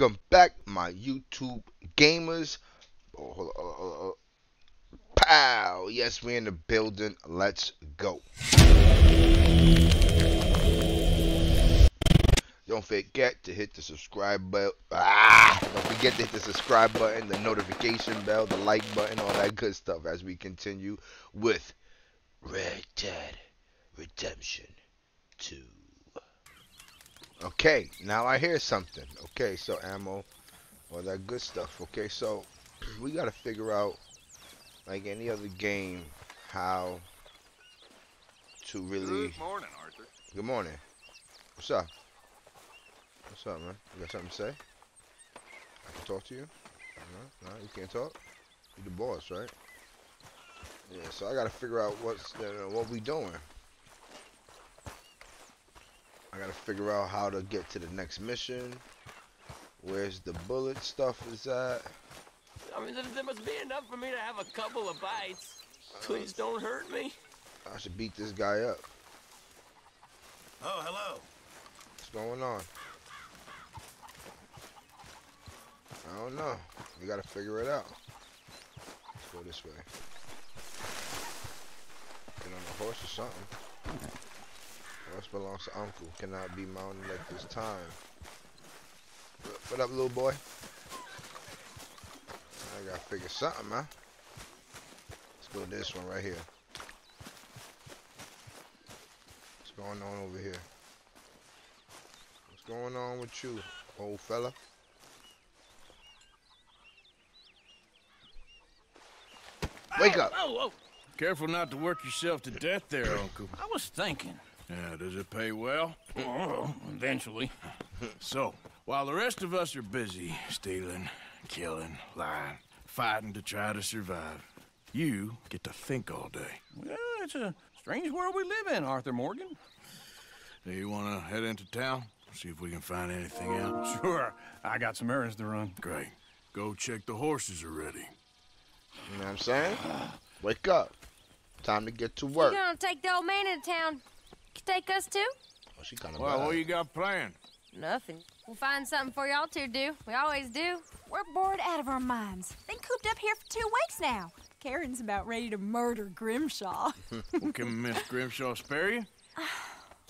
Welcome back, my YouTube gamers. Oh, hold on, hold on, hold on. Pow! Yes, we're in the building. Let's go. Don't forget to hit the subscribe button. Ah! Don't forget to hit the subscribe button, the notification bell, the like button, all that good stuff as we continue with Red Dead Redemption 2. Okay, now I hear something. Okay, so ammo, all that good stuff. Okay, so we gotta figure out, like any other game, how to really. Good morning, Arthur. Good morning. What's up? What's up, man? You got something to say? I can talk to you? No, no, you can't talk. You the boss, right? Yeah, so I gotta figure out what's uh, what we doing. I gotta figure out how to get to the next mission. Where's the bullet stuff is at? I mean, there, there must be enough for me to have a couple of bites. Please don't hurt me. I should beat this guy up. Oh, hello. What's going on? I don't know. We gotta figure it out. Let's go this way. Get on the horse or something. Horse belongs to Uncle. Cannot be mounted at this time. What up, little boy? I gotta figure something, man. Let's go this one right here. What's going on over here? What's going on with you, old fella? Wake up! Oh, oh. Careful not to work yourself to death there, Uncle. I was thinking. Yeah, does it pay well? Oh, eventually. So, while the rest of us are busy stealing, killing, lying, fighting to try to survive, you get to think all day. Well, it's a strange world we live in, Arthur Morgan. Do you want to head into town? See if we can find anything out? Sure. I got some errands to run. Great. Go check the horses are ready. You know what I'm saying? Wake up. Time to get to work. You work. gonna take the old man into town? Can take us too? Oh, she kind of Well, what you got planned? Nothing. We'll find something for y'all to do. We always do. We're bored out of our minds. Been cooped up here for two weeks now. Karen's about ready to murder Grimshaw. Well, can Miss Grimshaw spare you?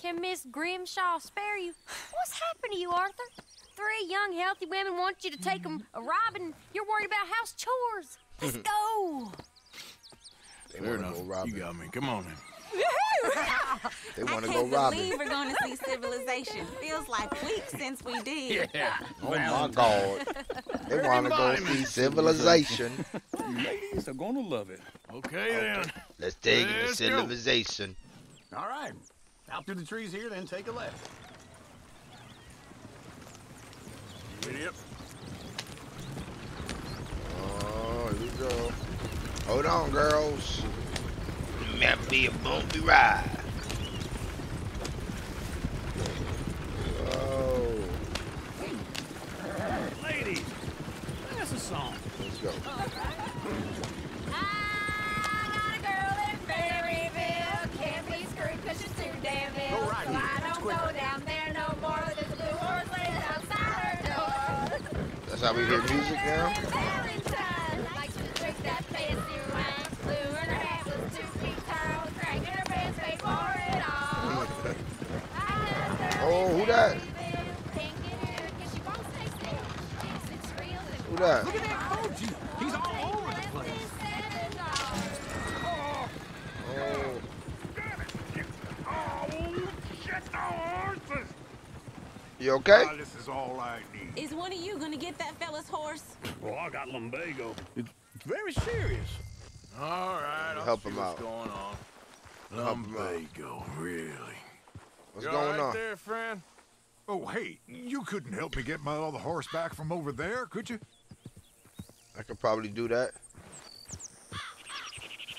Can Miss Grimshaw spare you? What's happened to you, Arthur? Three young, healthy women want you to take them a robbing. You're worried about house chores. Let's go. They Fair want to enough. go. You got me. Come on then. They I want to can't go robbing. believe we're going to see civilization. Feels like weeks since we did. Yeah. Oh my God. They want to go see civilization. Ladies are gonna love it. Okay, then. Let's take it to Let's go. civilization. All right. Out through the trees here, then take a left. Idiot. Oh, here we go. Hold on, girls. Remember be a bumpy ride. Oh, Ladies, that's a song. let's go. I got a girl in Berryville. Oh, who that? Who that? Look at that Koji. He's all over the place. Oh, you okay? Ah, this is all I need. Is one of you gonna get that fella's horse? Well, I got lumbago. It's very serious. All right, I'll Help see him what's out. going on. Help him out. Lumbago, really? What's You going right on? there, friend? Oh, hey, you couldn't help me get my other horse back from over there, could you? I could probably do that.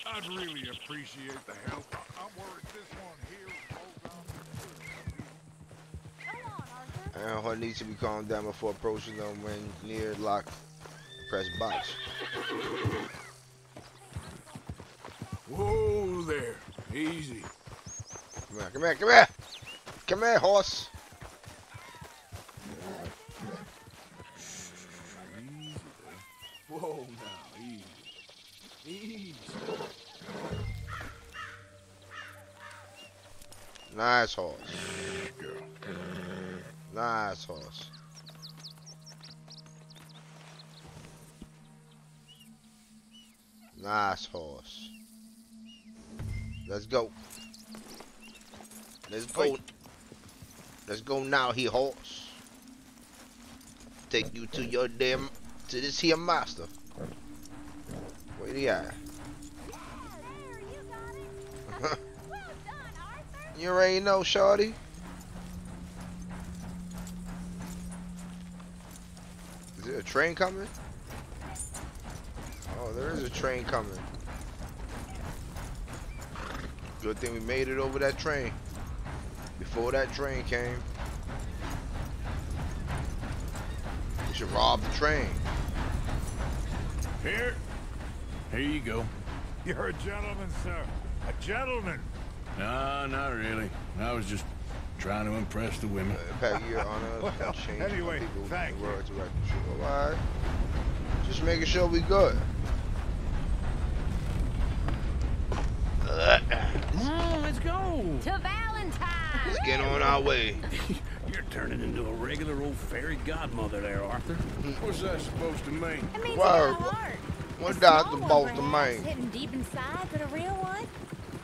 I'd really appreciate the help. I- I'm worried this one here is all And her needs to be calmed down before approaching them when near lock. Press box. Whoa there. Easy. Come here, come here, come here. Come here, horse. Whoa, easy. Easy. Nice horse. Nice horse. Nice horse. Let's go. Let's go. Let's go now, he horse. Take you to your damn to this here master. Where he at? you already know, shorty. Is there a train coming? Oh, there is a train coming. Good thing we made it over that train. Before that train came. We should rob the train. Here. Here you go. You're a gentleman, sir. A gentleman. No, not really. I was just trying to impress the women. Uh, Pack your honor Well, and change anyway, thank you. the world to record shit. Alright. Just making sure we good. Come on, let's go. To Valentine. Let's get on our way. You're turning into a regular old fairy godmother there, Arthur. What's that supposed to mean? It means Word. you got a heart. What A does small the one, boss the perhaps. Hidden deep inside, but a real one.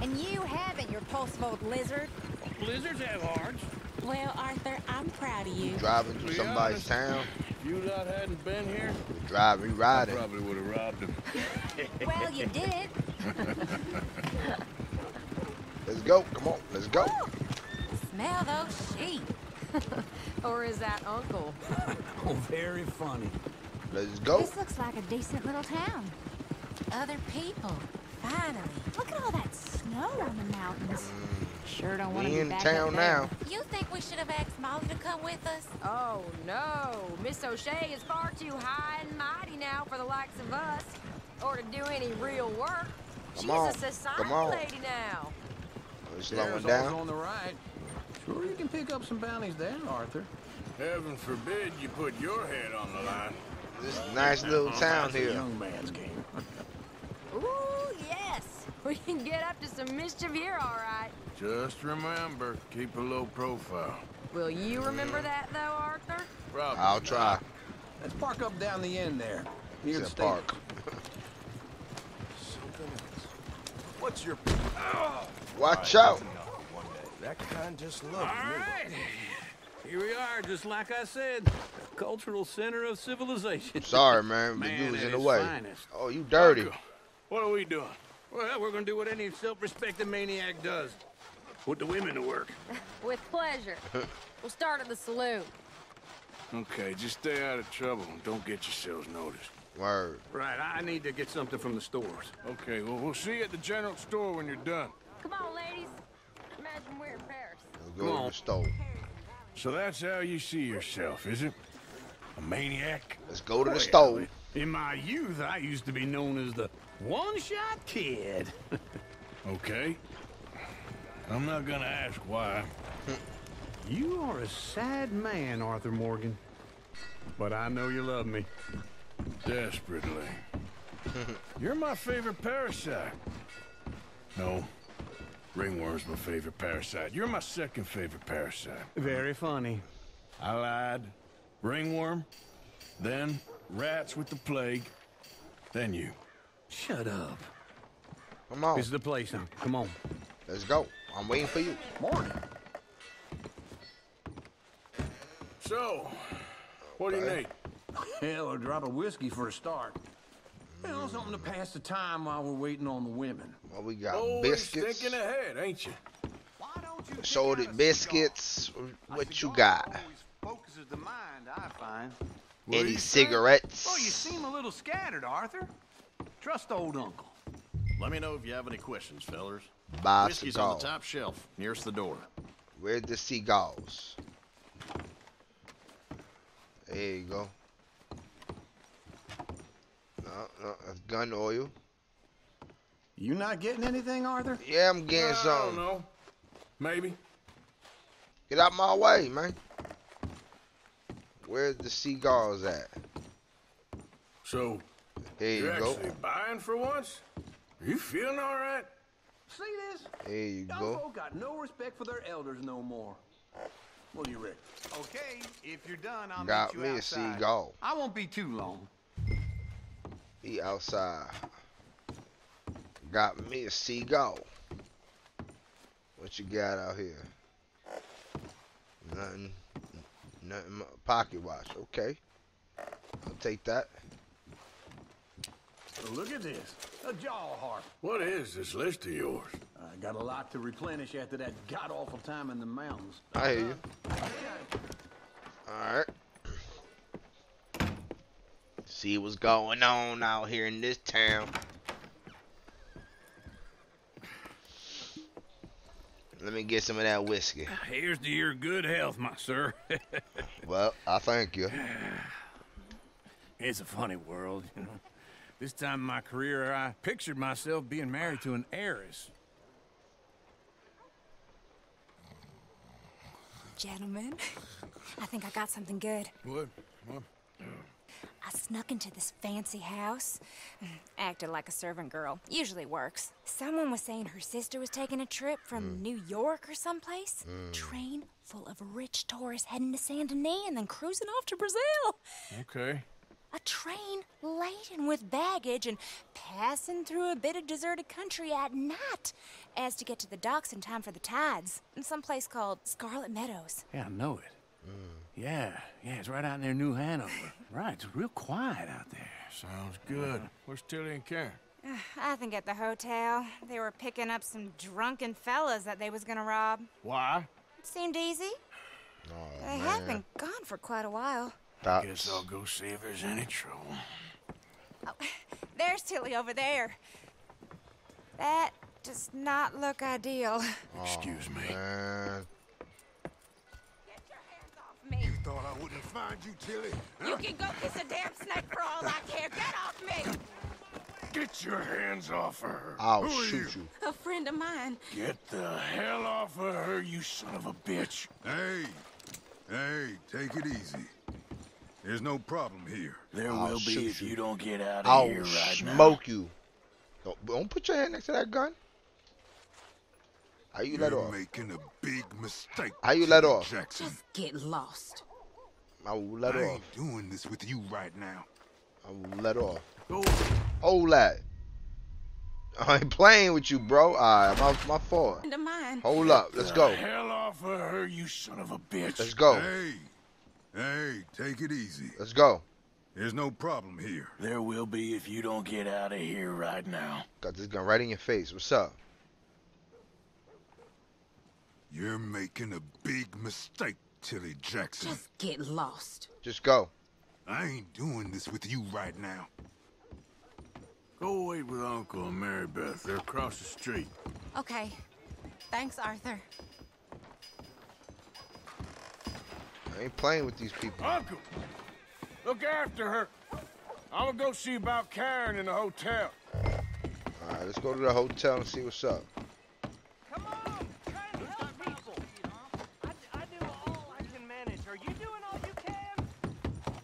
And you haven't, you repulsive old lizard. Lizards have hearts. Well, Arthur, I'm proud of you. Driving To through be somebody's honest, town. If you lot hadn't been here, Drive, we I riding. probably would have robbed him. Well, you did. Let's go. Come on. Let's go. Smell those sheep. or is that Uncle? Oh, very funny. Let's go. This looks like a decent little town. Other people. Finally. Look at all that snow on the mountains. Mm. Sure don't want to be in back town there. now. You think we should have asked Molly to come with us? Oh no, Miss O'Shea is far too high and mighty now for the likes of us, or to do any real work. Come She's on, a society come on. lady now. We're slowing down. on the right. Sure, you can pick up some bounties there, Arthur. Heaven forbid you put your head on the line. This is a nice little oh, town here. young man's game. Ooh, yes, we can get up to some mischief here, all right. Just remember, keep a low profile. Will you remember that, though, Arthur? Probably I'll try. Let's park up down the end there. Near the It's a park. Something else. What's your... Watch out. That kind just All loves me. Here we are, just like I said. The cultural center of civilization. Sorry, man. but Man you was in the way. finest. Oh, you dirty. What are we doing? Well, we're gonna do what any self-respecting maniac does. Put the women to work. With pleasure. we'll start at the saloon. Okay, just stay out of trouble and don't get yourselves noticed. Word. Right, I need to get something from the stores. Okay, well, we'll see you at the general store when you're done. Come on, ladies. Imagine we're in Paris. Let's go Come to on. the stove. So that's how you see yourself, is it? A maniac? Let's go to the Well, stove. In my youth, I used to be known as the one-shot kid. Okay. I'm not gonna ask why. You are a sad man, Arthur Morgan. But I know you love me. Desperately. You're my favorite parasite. No. Ringworm's my favorite parasite. You're my second favorite parasite. Very funny. I lied. Ringworm. Then rats with the plague. Then you. Shut up. Come on. This is the place now. Come on. Let's go. I'm waiting for you. Morning. So, what do you need? Hell, a drop of whiskey for a start. You know, something to pass the time while we're waiting on the women. Well, we got Always biscuits, thinking ahead, ain't you? Why don't you salted biscuits. What you got? Focuses the mind, I find. Any cigarettes? Oh, you seem a little scattered, Arthur. Trust old uncle. Let me know if you have any questions, fellers. Buy Whiskey's on the top shelf, nearest the door. Where's the cigars? There you go. No, no, that's gun oil. You not getting anything, Arthur? Yeah, I'm getting I don't some. know. Maybe. Get out my way, man. Where's the cigars at? So, There you you're go. actually buying for once? Are You feeling all right? See this? There you Y'all go. folk got no respect for their elders no more. What do you reckon? Okay, if you're done, I'll Got meet me you a outside. seagull. I won't be too long. Be outside. Got me a seagull. What you got out here? Nothing. Nothing. but Pocket watch. Okay. I'll take that. Look at this. A jaw harp. What is this list of yours? I got a lot to replenish after that god-awful time in the mountains. I hear you. Alright. See what's going on out here in this town. Let me get some of that whiskey. Here's to your good health, my sir. Well, I thank you. it's a funny world, you know. This time in my career, I pictured myself being married to an heiress. Gentlemen, I think I got something good. What? What? I snuck into this fancy house. Mm, acted like a servant girl. Usually works. Someone was saying her sister was taking a trip from mm. New York or someplace. Mm. Train full of rich tourists heading to San Denis and then cruising off to Brazil. Okay. A train laden with baggage and passing through a bit of deserted country at night as to get to the docks in time for the tides in some place called Scarlett Meadows. Yeah, I know it. Yeah, yeah, it's right out in near New Hanover. right, it's real quiet out there. Sounds good. Where's Tilly and Karen? Uh, I think at the hotel they were picking up some drunken fellas that they was gonna rob. Why? It seemed easy. Oh, They have been gone for quite a while. Guess I'll go see if there's any trouble. Oh, there's Tilly over there. That does not look ideal. Excuse me. Oh, man. Thought I wouldn't find you, Tilly. You can go kiss a damn snake for all I care. Get off me. Get your hands off of her. I'll Who are shoot you. you? A friend of mine. Get the hell off of her, you son of a bitch. Hey, hey, take it easy. There's no problem here. There I'll will be if you. you don't get out of I'll here right now. smoke you. Don't, don't put your hand next to that gun. How you let You're off? making a big mistake. How you let off? Jackson. Just get lost. I will let I off. ain't doing this with you right now. I will let off. Go. Hold that. I ain't playing with you, bro. Alright, my, my fault. Friend. Hold up. Let's the go. hell off of her, you son of a bitch. Let's go. Hey, hey, take it easy. Let's go. There's no problem here. There will be if you don't get out of here right now. Got this gun right in your face. What's up? You're making a big mistake, Tilly Jackson. Just get lost. Just go. I ain't doing this with you right now. Go wait with Uncle and Mary Beth. They're across the street. Okay. Thanks, Arthur. I ain't playing with these people. Uncle, look after her. I'm gonna go see about Karen in the hotel. Alright, let's go to the hotel and see what's up. Come on, try and help people. I, I do all I can manage. Are you doing all you can?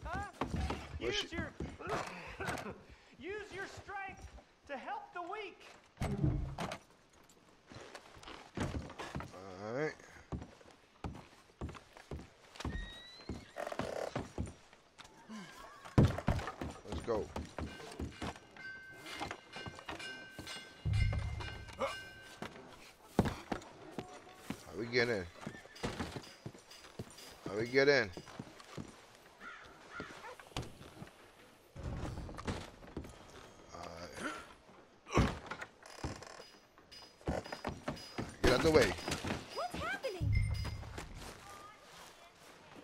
Huh? Where's Use she- your use your strength to help the weak. Alright. Let's go. How we get in? How we get in? Get out the way. What's happening?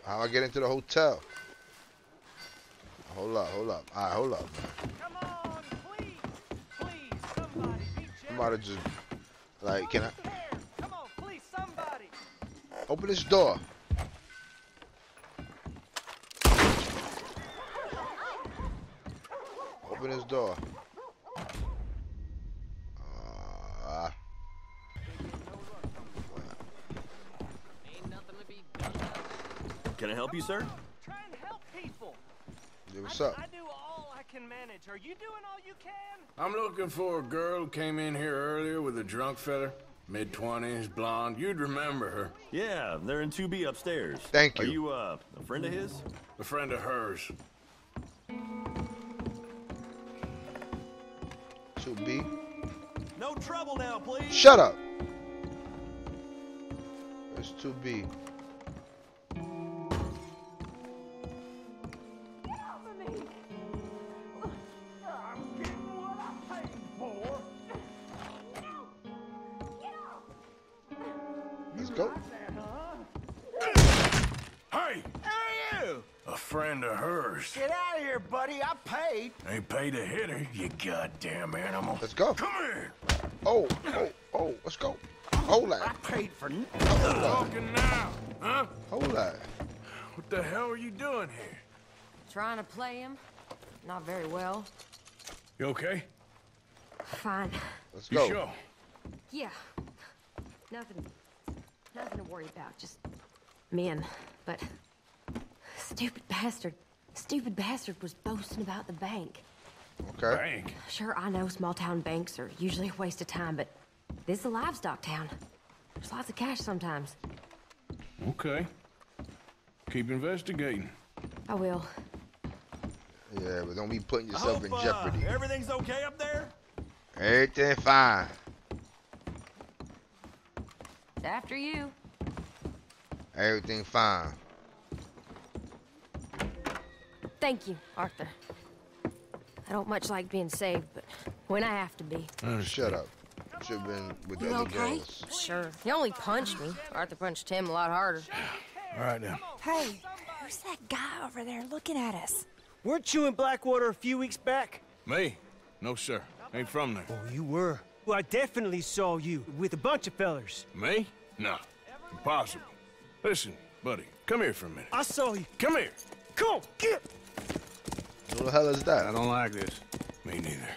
How I get into the hotel? Hold up, hold up. Alright, hold up. Come on, please, please, somebody, be I'm about to just, like, can I there. Come on, please, somebody. open this door? Open this door. Uh, Ain't nothing to be done. Can I help you, sir? Try and help people. yeah, what's I, up? I do all I can manage. Are you doing all you can? I'm looking for a girl who came in here earlier with a drunk fella. Mid twenties, blonde. You'd remember her. Yeah, they're in 2B upstairs. Thank you. Are you. you, uh, a friend of his? A friend of hers. 2B. No trouble now, please. Shut up. It's 2B. Let's go. Come here! Oh, oh, oh, let's go. Hold on. I paid for n- Hold that. Talking now, huh? Hold that. What the hell are you doing here? Trying to play him? Not very well. You okay? Fine. Let's You go. sure? Yeah. Nothing. Nothing to worry about. Just men. But stupid bastard. Stupid bastard was boasting about the bank. Okay. Bank. Sure, I know small town banks are usually a waste of time, but this is a livestock town. There's lots of cash sometimes. Okay. Keep investigating. I will. Yeah, but don't be putting yourself hope, in uh, jeopardy. everything's okay up there? Everything fine. It's after you. Everything fine. Thank you, Arthur. I don't much like being saved, but when I have to be. Shut up. Should have been with the You other okay? girls. Sure. He only punched me. Arthur punched him a lot harder. All right now. Hey, who's that guy over there looking at us? Weren't you in Blackwater a few weeks back? Me? No, sir. Ain't from there. Oh, you were. Well, I definitely saw you with a bunch of fellers. Me? No. Impossible. Listen, buddy, come here for a minute. I saw you. Come here. Come on, get. Who the hell is that? I don't like this. Me neither.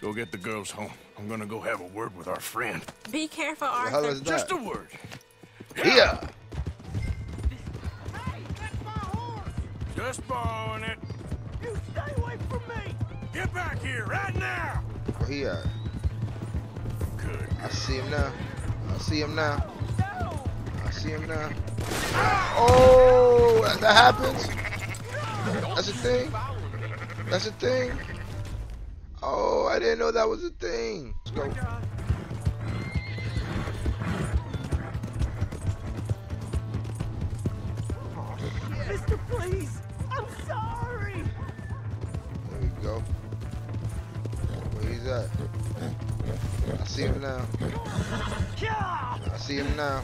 Go get the girls home. I'm gonna go have a word with our friend. Be careful, Who the hell Arthur. is that? Just a word. Here. Hey, that's my horse. Just borrowing it. You stay away from me. Get back here right now. Where he at? Good. I see him now. I see him now. I see him now. Oh, that, that happens. That's a thing. That's a thing. Oh, I didn't know that was a thing. Let's go. Mister, please. I'm sorry. There we go. Where he's at? I see him now. I see him now.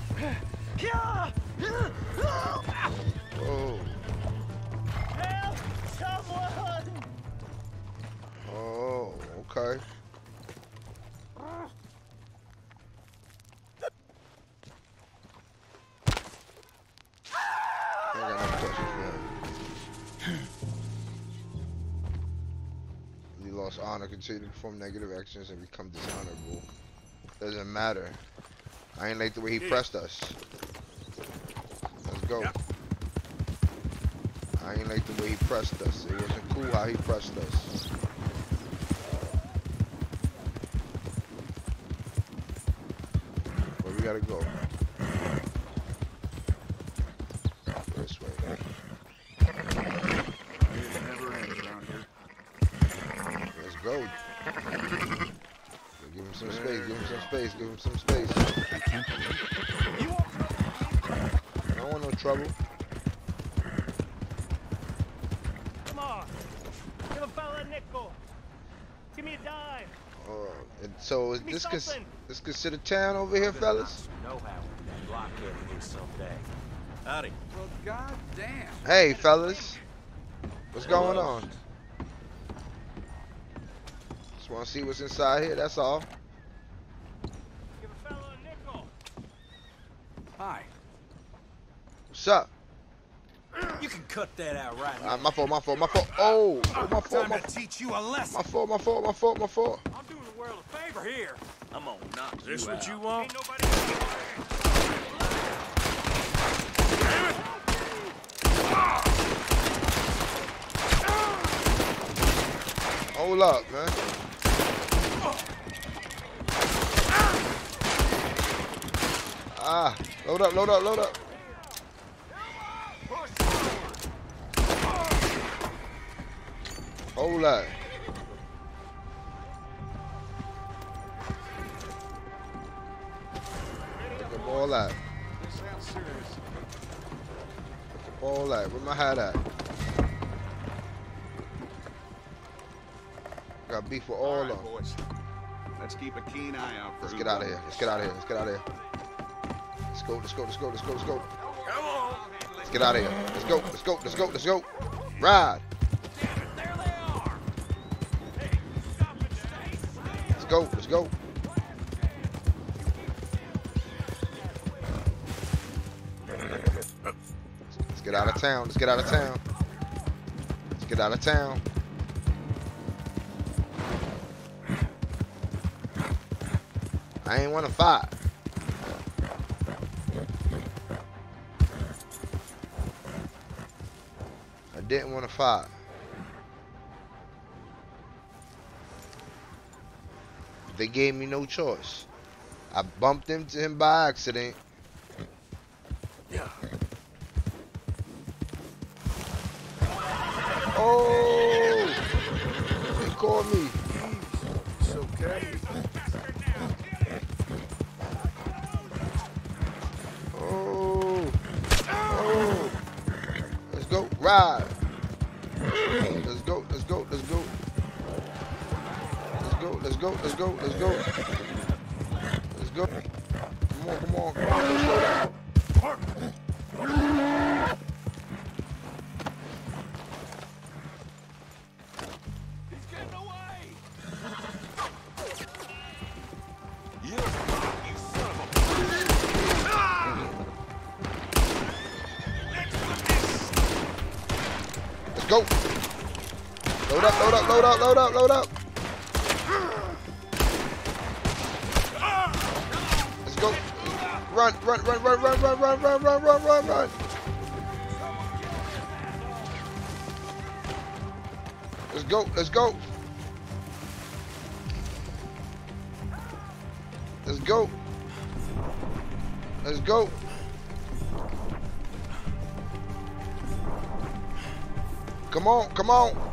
Lost honor, continue to perform negative actions and become dishonorable. Doesn't matter. I ain't like the way he pressed us. Let's go. I ain't like the way he pressed us. It wasn't cool how he pressed us. Where we gotta go? This way. Here. Let's go. Give him some space. Give him some space. Give him some space. I don't want no trouble. Come on. Give a fella a nickel. Give me a dime. Uh, and so is Give me this cons- something. this considered town over here, fellas? Know how that blockhead is someday. Howdy. Well, goddamn. Hey, fellas. What's going on? Just want to see what's inside here. That's all. Give a fella a nickel. Hi. What's up? You can cut that out right Uh, my fault. My fault. My fault. Oh, oh my fault. My, teach you a lesson. my fault. My fault. My fault. My fault. I'm doing the world a favor here. I'm gonna knock This you what out. you want? Hold up, man. Ah, load up, load up, load up. Hold up. Look at all that. All that. Where my hat at? Got beef with all All of right, them. boys. Let's keep a keen eye out for Let's get out of here. Let's get out of here. Let's get out of here. Let's go. Let's go. Let's go. Let's go. Let's go. Come on. Let's get out of here. Let's go. Let's go. Let's go. Let's go. Ride. There they are. Let's go. Let's go. Out of town. Let's get out of town. Let's get out of town. I ain't want to fight. I didn't want to fight. They gave me no choice. I bumped into him by accident. Load up. Load up. Load up. Let's go. Run. Run. Run. Run. Run. Run. Run. Run. Run. Run. Run. Run. Let's go. Let's go. Let's go. Let's go. Come on, come on.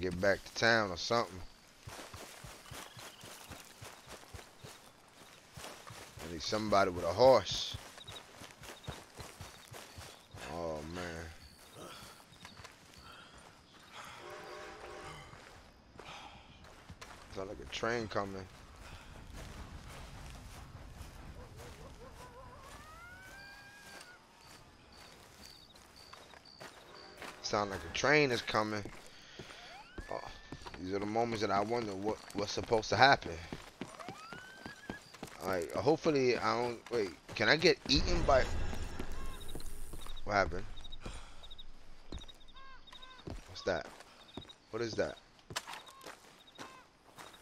Get back to town or something. I need somebody with a horse. Oh man. Sound like a train coming. Sound like a train is coming. These are the moments that I wonder what what's supposed to happen. Alright, hopefully I don't wait. Can I get eaten by what happened? What's that? What is that?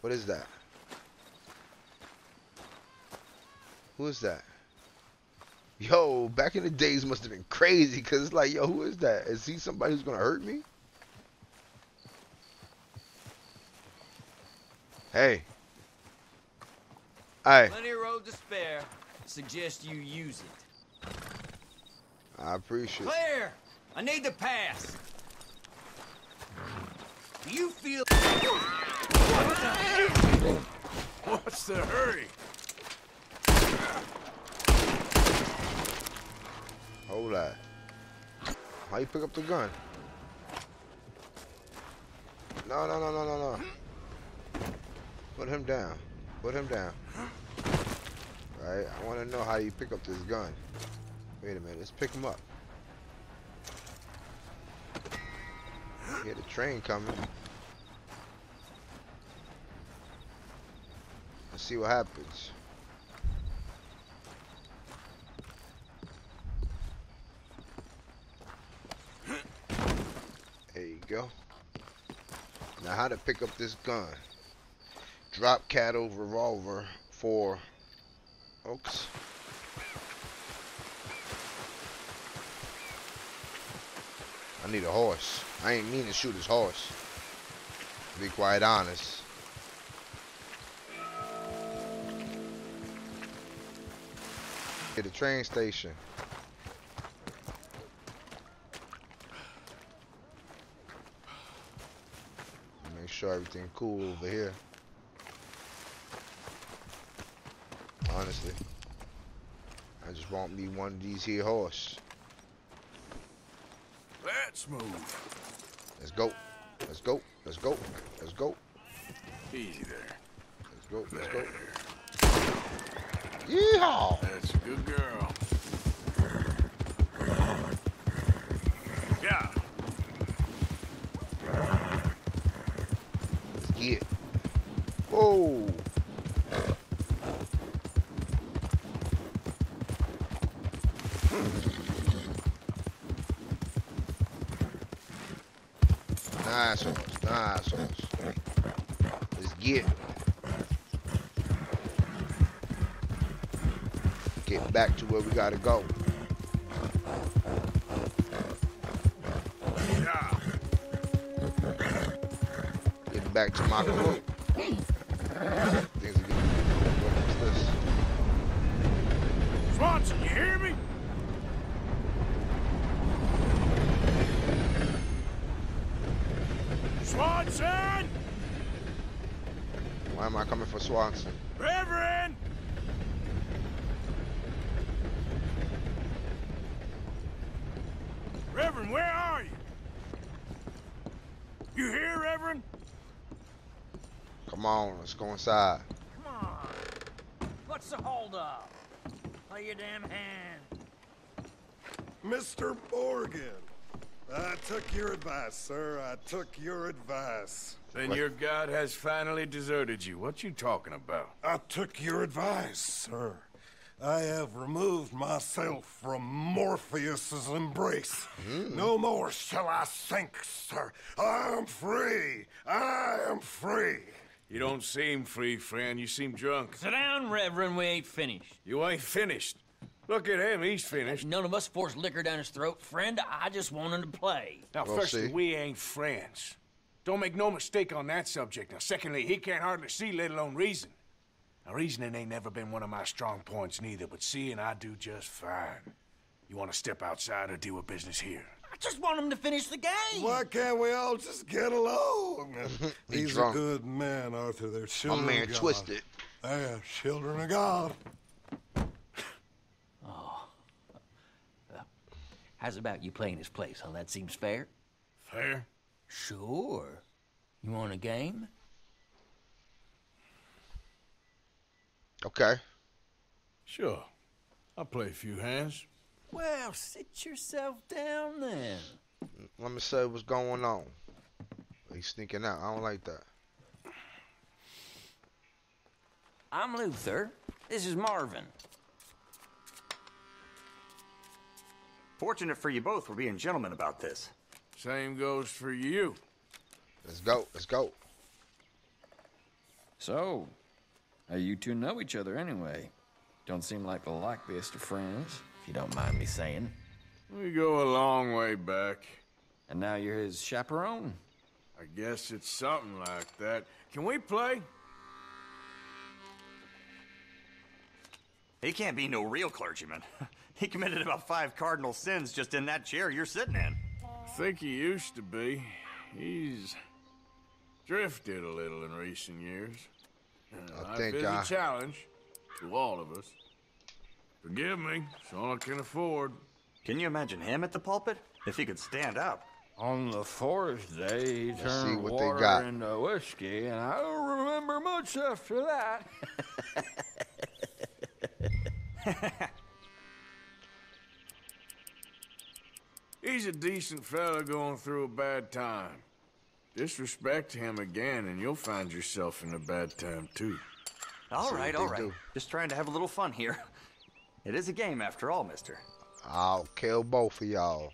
What is that? Who is that? Yo, back in the days must have been crazy because it's like, yo, who is that? Is he somebody who's gonna hurt me? Hey. Hey, Plenty of road to spare. Suggest you use it. I appreciate it. Claire, I need to pass. Do you feel? What's the hurry? Hold that. How you pick up the gun? No, no, no, no, no, no. Put him down. Put him down. Alright, I want to know how you pick up this gun. Wait a minute. Let's pick him up. Get the train coming. Let's see what happens. There you go. Now how to pick up this gun. Drop cattle revolver for Oaks. I need a horse. I ain't mean to shoot his horse. To be quite honest. At the train station. Make sure everything cool over here. Honestly. I just want me one of these here horse. Let's move. Let's go. Let's go. Let's go. Let's go. Easy there. Let's go. Let's go. Yeehaw! That's a good girl. Yeah. Let's get. Whoa! Let's get. Get back to where we gotta go. Get back to my. Swanson? Reverend! Reverend, where are you? You here, Reverend? Come on, let's go inside. Come on. What's the holdup? Play your damn hand. Mr. Morgan, I took your advice, sir. I took your advice. Then your god has finally deserted you. What you talking about? I took your advice, sir. I have removed myself from Morpheus's embrace. Hmm. No more shall I sink, sir. I am free. I am free. You don't seem free, friend. You seem drunk. Sit down, Reverend. We ain't finished. You ain't finished. Look at him. He's finished. None of us forced liquor down his throat. Friend, I just want him to play. Now, Well, firstly, see. we ain't friends. Don't make no mistake on that subject. Now, secondly, he can't hardly see, let alone reason. Now, reasoning ain't never been one of my strong points neither, but seeing I do just fine. You want to step outside or deal with business here? I just want him to finish the game. Why can't we all just get along? He He's drunk. a good man, Arthur. They're My children man of God. twisted. They are children of God. Oh. How's about you playing his place, huh? That seems fair? Fair? Sure. You want a game? Okay. Sure. I'll play a few hands. Well, sit yourself down then. Let me say what's going on. He's sneaking out. I don't like that. I'm Luther. This is Marvin. Fortunate for you both, we're being gentlemen about this. Same goes for you. Let's go. Let's go. So, how you two know each other anyway? Don't seem like the likeliest of friends, if you don't mind me saying. We go a long way back. And now you're his chaperone? I guess it's something like that. Can we play? He can't be no real clergyman. he committed about five cardinal sins just in that chair you're sitting in. I think he used to be. He's drifted a little in recent years. And I uh, life think is I- a challenge to all of us. Forgive me, it's all I can afford. Can you imagine him at the pulpit? If he could stand up. On the fourth day, he Let's turned see what they water got. into whiskey, and I don't remember much after that. He's a decent fella going through a bad time. Disrespect him again, and you'll find yourself in a bad time, too. All See right, what all they right. do. Just trying to have a little fun here. It is a game after all, mister. I'll kill both of y'all.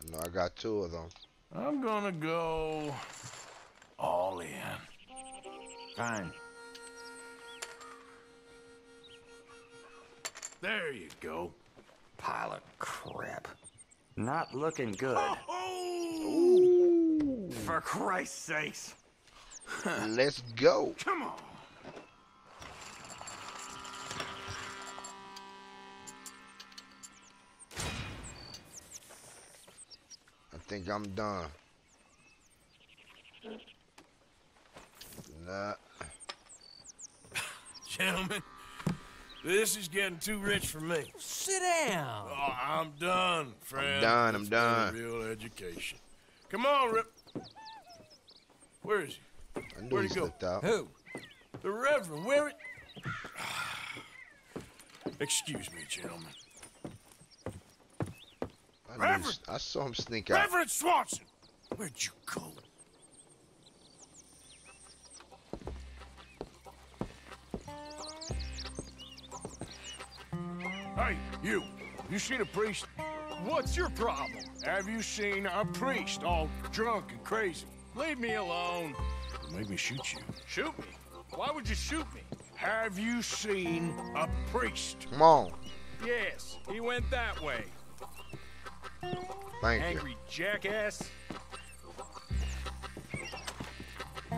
I know I got two of them. I'm gonna go all in. Fine. There you go. Pile of crap. Not looking good. For Christ's sakes. Let's go. Come on. I think I'm done. Nah. Gentlemen, this is getting too rich for me. Sit down. Oh, I'm done, friend. done, I'm It's been a done. Real education. Come on, Rip. Where is he? I knew Where'd he he go? slipped out. Who? The Reverend. Where it? Excuse me, gentlemen. I, knew he Reverend! s- I saw him sneak out. Reverend Swanson! Where'd you go? Hey, you. You seen a priest? What's your problem? Have you seen a priest all drunk and crazy? Leave me alone. Make me shoot you. Shoot me? Why would you shoot me? Have you seen a priest? Come on. Yes, he went that way. Thank you. Angry jackass.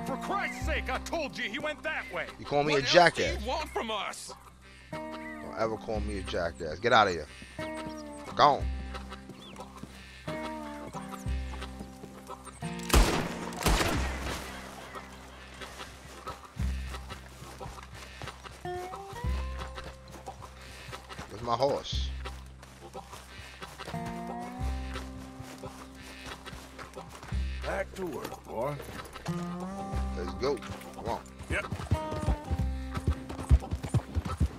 For Christ's sake, I told you he went that way. You call me what a else jackass. do you want from us? Don't ever call me a jackass. Get out of here. Gone. Where's my horse? Back to work, boy. Let's go. Come on. Yep.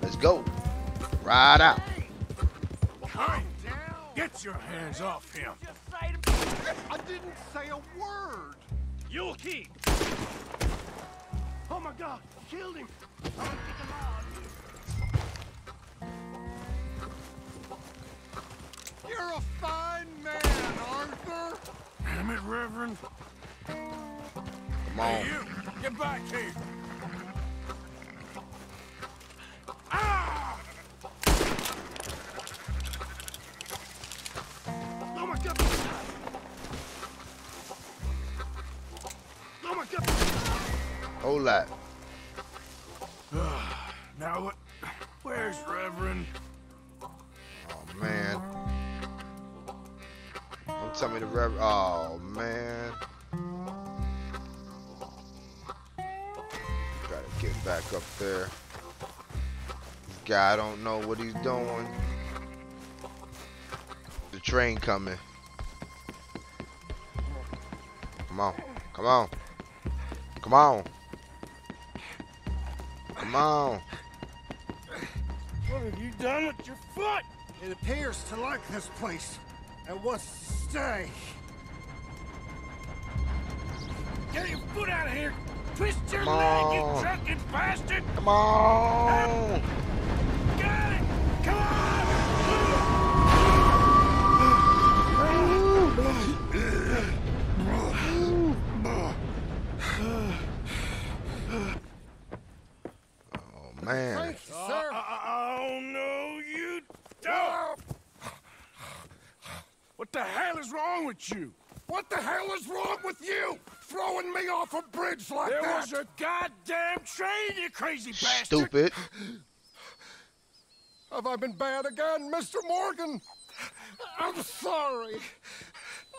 Let's go. Ride out. Hey, get your hands off him. I didn't say a word. You'll keep. Oh my God, killed him. You're a fine man, Arthur. Damn it, Reverend. Come on. Hey, you, get back here. That. now what? Where's Reverend? Oh man. Don't tell me the rev. Oh man. Gotta get back up there. This guy don't know what he's doing. The train coming. Come on. Come on. Come on. Come on. What have you done with your foot? It appears to like this place and wants to stay. Get your foot out of here! Twist your Come leg, you on. drunken bastard! Come on. Ah! You? What the hell is wrong with you? Throwing me off a bridge like There that? was a goddamn train, you crazy bastard! Stupid. Have I been bad again, Mr. Morgan? I'm sorry.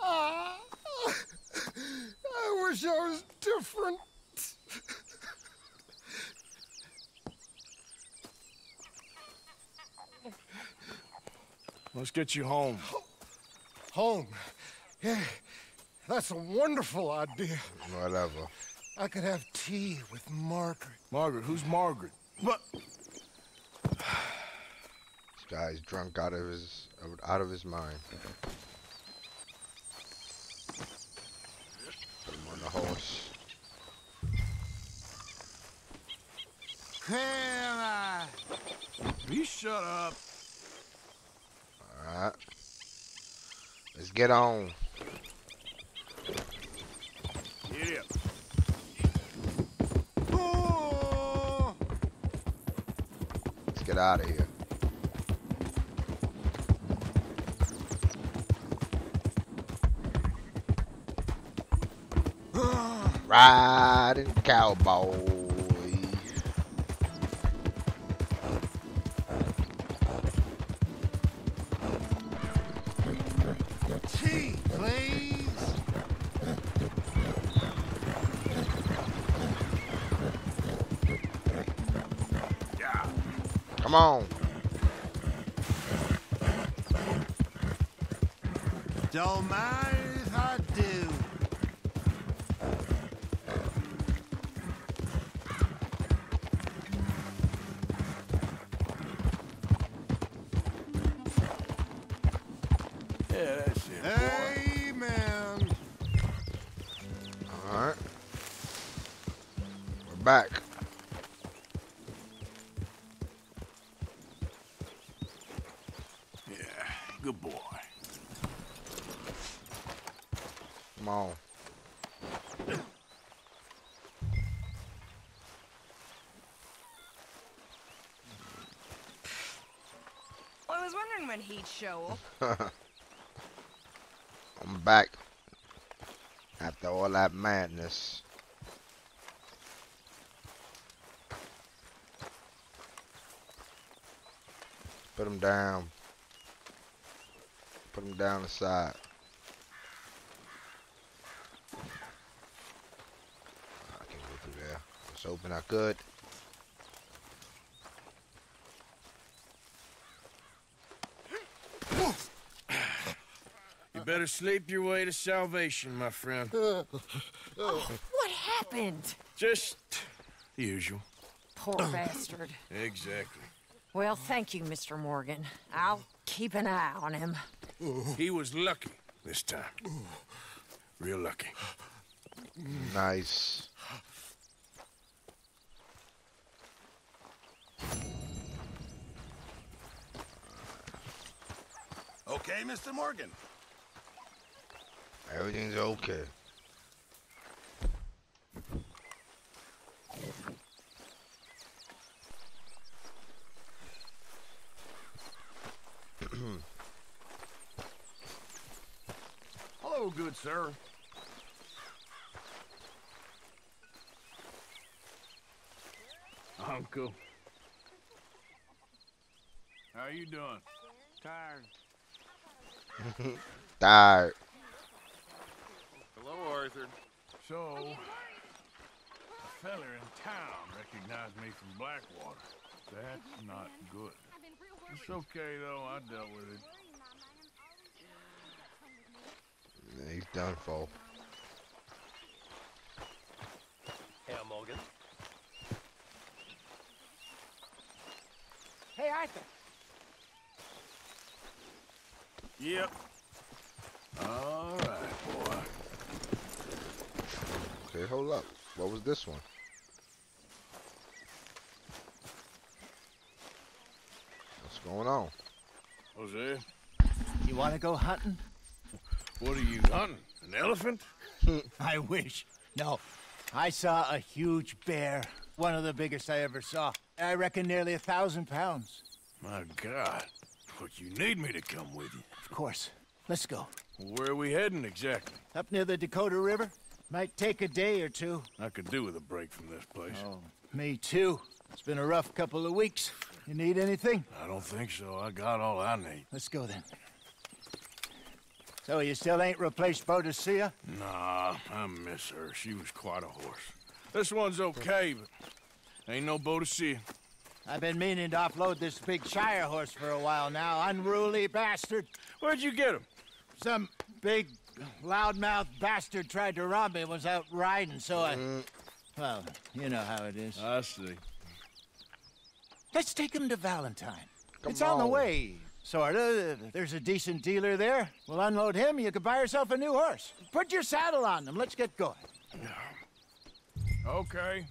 Ah, I wish I was different. Let's get you home. Home. Yeah, that's a wonderful idea. Whatever. I could have tea with Margaret. Margaret, who's Margaret? What? This guy's drunk out of his out of his mind. Put him on the horse. You shut up. Alright. Let's get on. Let's get out of here. Riding cowboy. Come on. Don't mind I was when he'd show up. I'm back. After all that madness. Put him down. Put him down the side. I can go through there. Let's open I could. Better sleep your way to salvation, my friend. What happened? Just the usual. Poor bastard. Exactly. Well, thank you, Mr. Morgan. I'll keep an eye on him. He was lucky this time. Real lucky. Nice. Okay, Mr. Morgan. Everything's okay. Hello, good sir. Uncle. How you doing? Tired. Tired. Hello, Arthur. So, a feller in town recognized me from Blackwater. That's not good. It's okay, though. I dealt with it. Yeah, He's done for. Hell, Morgan. Hey, Arthur. Yep. All right, boy. Okay, hold up. What was this one? What's going on? Hosea, You want to go hunting? what are you hunting? An elephant? I wish. No. I saw a huge bear. One of the biggest I ever saw. I reckon nearly a thousand pounds. My God. But you need me to come with you. Of course. Let's go. Where are we heading exactly? Up near the Dakota River? Might take a day or two. I could do with a break from this place. Oh, me too. It's been a rough couple of weeks. You need anything? I don't think so. I got all I need. Let's go then. So you still ain't replaced Boadicea? Nah, I miss her. She was quite a horse. This one's okay, but ain't no Boadicea. I've been meaning to offload this big Shire horse for a while now. Unruly bastard. Where'd you get him? Some big, loudmouth bastard tried to rob me. Was out riding, so I. Mm. Well, you know how it is. I see. Let's take him to Valentine. Come it's on the on. way, sorta. There's a decent dealer there. We'll unload him. You can buy yourself a new horse. Put your saddle on them. Let's get going. Okay.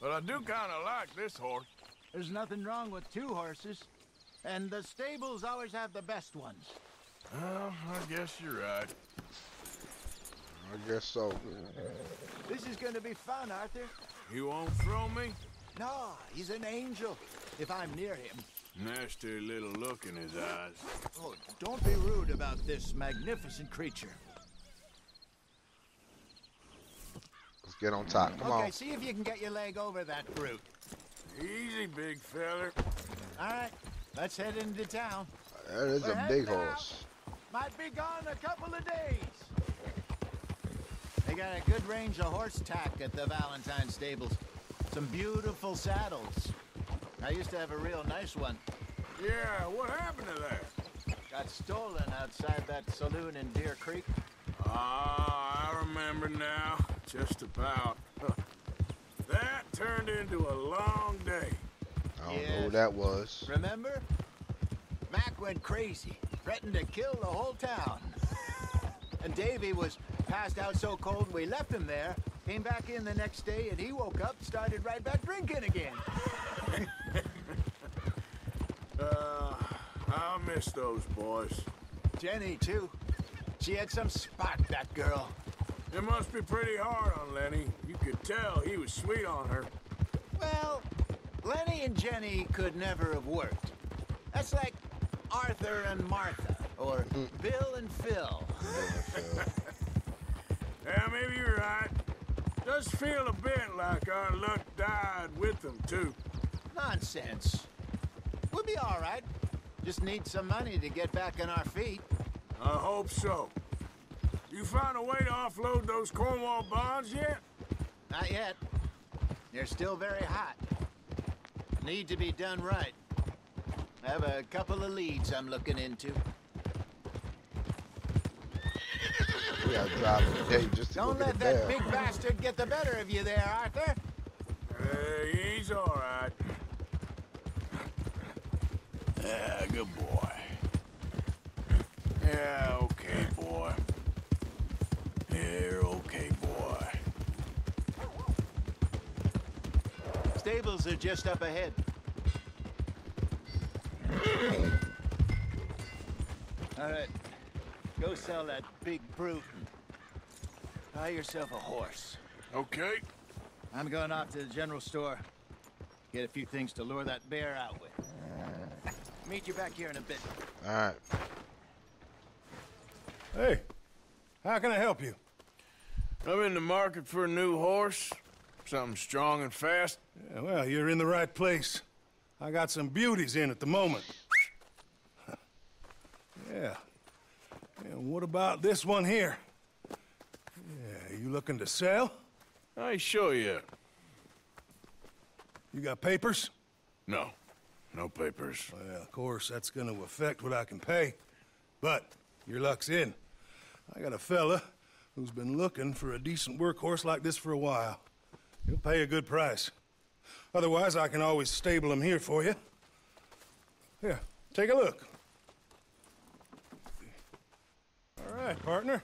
But I do kind of like this horse. There's nothing wrong with two horses, and the stables always have the best ones. Well, I guess you're right. I guess so. This is going to be fun, Arthur. You won't throw me? No, he's an angel. If I'm near him. Nasty little look in his eyes. Oh, don't be rude about this magnificent creature. Let's get on top. Come okay, on. see if you can get your leg over that brute. Easy, big feller. All right, let's head into town. That is We're a heading big out. Horse. Might be gone a couple of days. They got a good range of horse tack at the Valentine stables. Some beautiful saddles. I used to have a real nice one. Yeah, what happened to that? Got stolen outside that saloon in Deer Creek. Ah, I remember now. Just about. That turned into a long day. I don't know who that was. Remember? Mac went crazy, threatened to kill the whole town. And Davy was passed out so cold we left him there. Came back in the next day and he woke up, started right back drinking again. Uh, I miss those boys. Jenny, too. She had some spark, that girl. It must be pretty hard on Lenny. You could tell he was sweet on her. Well, Lenny and Jenny could never have worked. That's like Arthur and Martha, or Bill and Phil. Yeah, maybe you're right. Does feel a bit like our luck died with them, too. Nonsense. We'll be all right. Just need some money to get back on our feet. I hope so. You found a way to offload those Cornwall bonds yet? Not yet. They're still very hot. Need to be done right. I have a couple of leads I'm looking into. We gotta drive today just to Don't let that bear. big bastard get the better of you there, Arthur. Hey, he's all right. Yeah, good boy. Yeah, okay, boy. You're okay, boy. Stables are just up ahead. All right. Go sell that big brute. and Buy yourself a horse. Okay. I'm going off to the general store. Get a few things to lure that bear out with. Meet you back here in a bit. All right. Hey, how can I help you? I'm in the market for a new horse. Something strong and fast. Yeah, well, you're in the right place. I got some beauties in at the moment. yeah. And what about this one here? Yeah, you looking to sell? I sure yet. You got papers? No. No papers. Well, of course, that's gonna affect what I can pay. But your luck's in. I got a fella who's been looking for a decent workhorse like this for a while. He'll pay a good price. Otherwise, I can always stable him here for you. Here, take a look. All right, partner.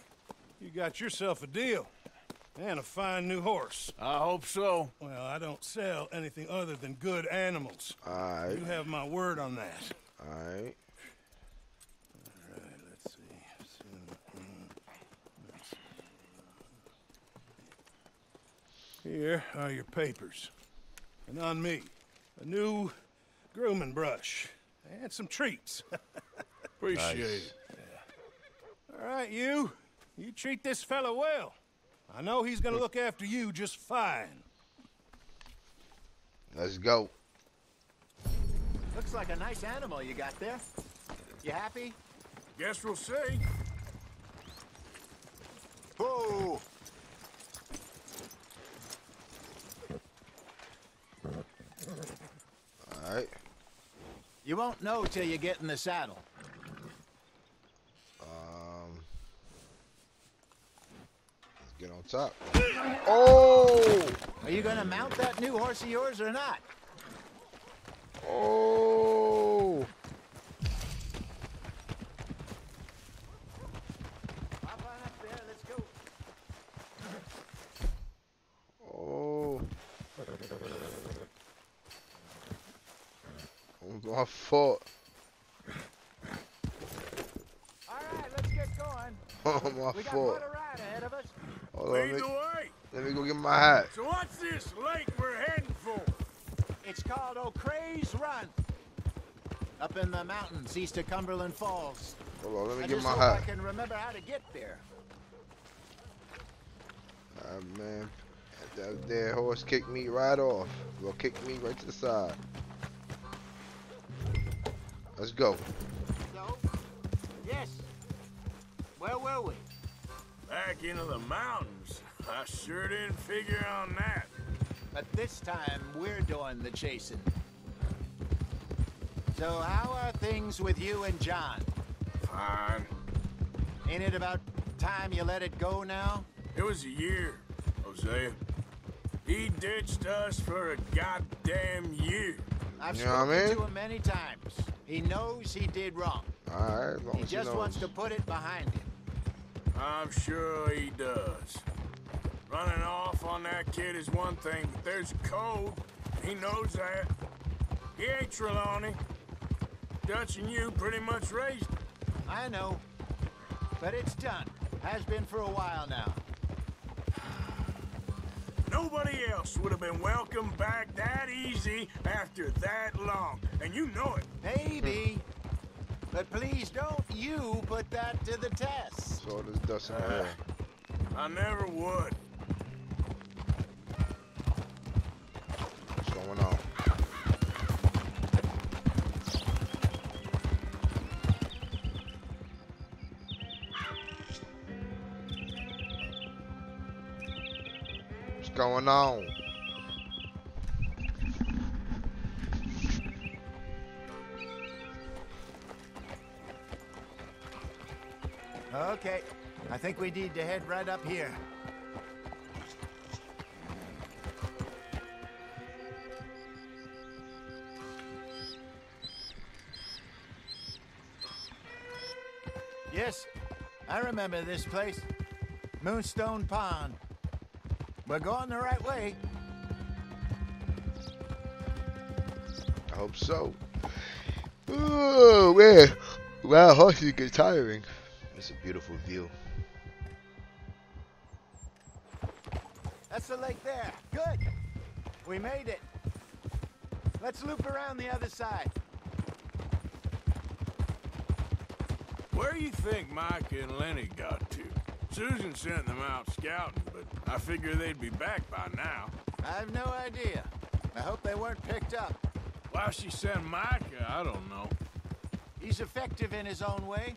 You got yourself a deal. And a fine new horse. I hope so. Well, I don't sell anything other than good animals. All right. You have my word on that. All right. All right, let's see. So, Here are your papers. And on me, a new grooming brush and some treats. Appreciate Nice. it. All right, you. You treat this fella well. I know he's gonna look after you just fine. Let's go. Looks like a nice animal you got there. You happy? Guess we'll see. Whoa! All right. You won't know till you get in the saddle. Um, on top. Oh! Are you gonna mount that new horse of yours or not? Oh! Hop on up let's go. Oh. My fault. All right, let's get going. Oh, my we got fault. quite a ride ahead of us. Hold on, Lead let the me, way. let me go get my hat. So what's this lake we're heading for? It's called O'Creagh's Run. Up in the mountains east of Cumberland Falls. Hold on, let me I get my hat. I can remember how to get there. Ah, man. That dead horse kicked me right off. Well, kicked me right to the side. Let's go. So, yes. Where were we? Back into the mountains. I sure didn't figure on that. But this time, we're doing the chasing. So how are things with you and John? Fine. Ain't it about time you let it go now? It was a year, Hosea. He ditched us for a goddamn year. I've You know what I spoken mean? to him many times. He knows he did wrong. Alright, long He as he just knows. wants to put it behind him. I'm sure he does. Running off on that kid is one thing, but there's a code. He knows that. He ain't Trelawney. Dutch and you pretty much raised him. I know. But it's done. Has been for a while now. Nobody else would have been welcomed back that easy after that long. And you know it. Maybe. But please don't you put that to the test. So does dust in my hair. I never would. Going on? Okay. I think we need to head right up here. Yes, I remember this place. Moonstone Pond. We're going the right way. I hope so. Oh man, wow, horses get tiring. It's a beautiful view. That's the lake there. Good. We made it. Let's loop around the other side. Where do you think Micah and Lenny got to? Susan sent them out scouting, but I figure they'd be back by now. I've no idea. I hope they weren't picked up. Why she sent Micah, I don't know. He's effective in his own way.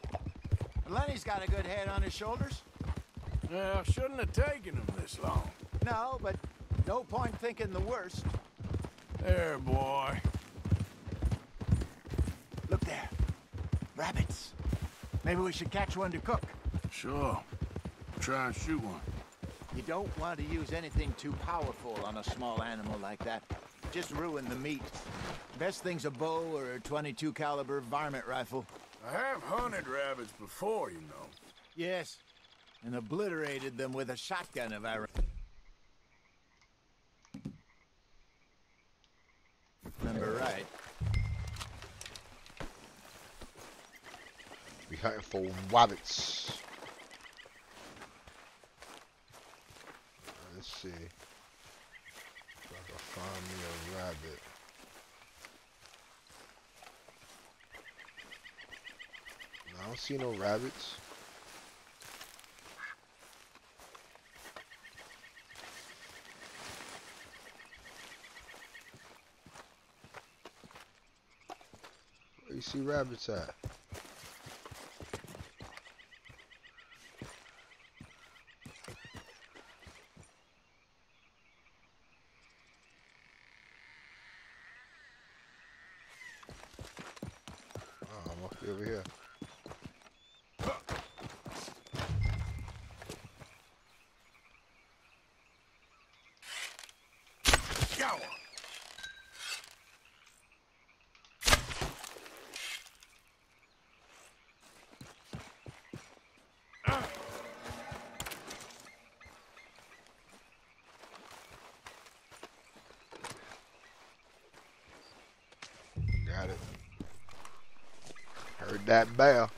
Lenny's got a good head on his shoulders. Well, shouldn't have taken him this long. No, but no point thinking the worst. There, boy. Look there. Rabbits. Maybe we should catch one to cook. Sure. Try and shoot one. You don't want to use anything too powerful on a small animal like that. Just ruin the meat. Best thing's a bow or a 22 caliber varmint rifle. I have hunted rabbits before, you know. Yes, and obliterated them with a shotgun if I re- remember right. We hunting for rabbits. Let's see. If I can find me No, I don't see no rabbits. Where you see rabbits at? We over here. Got it. Heard that bell.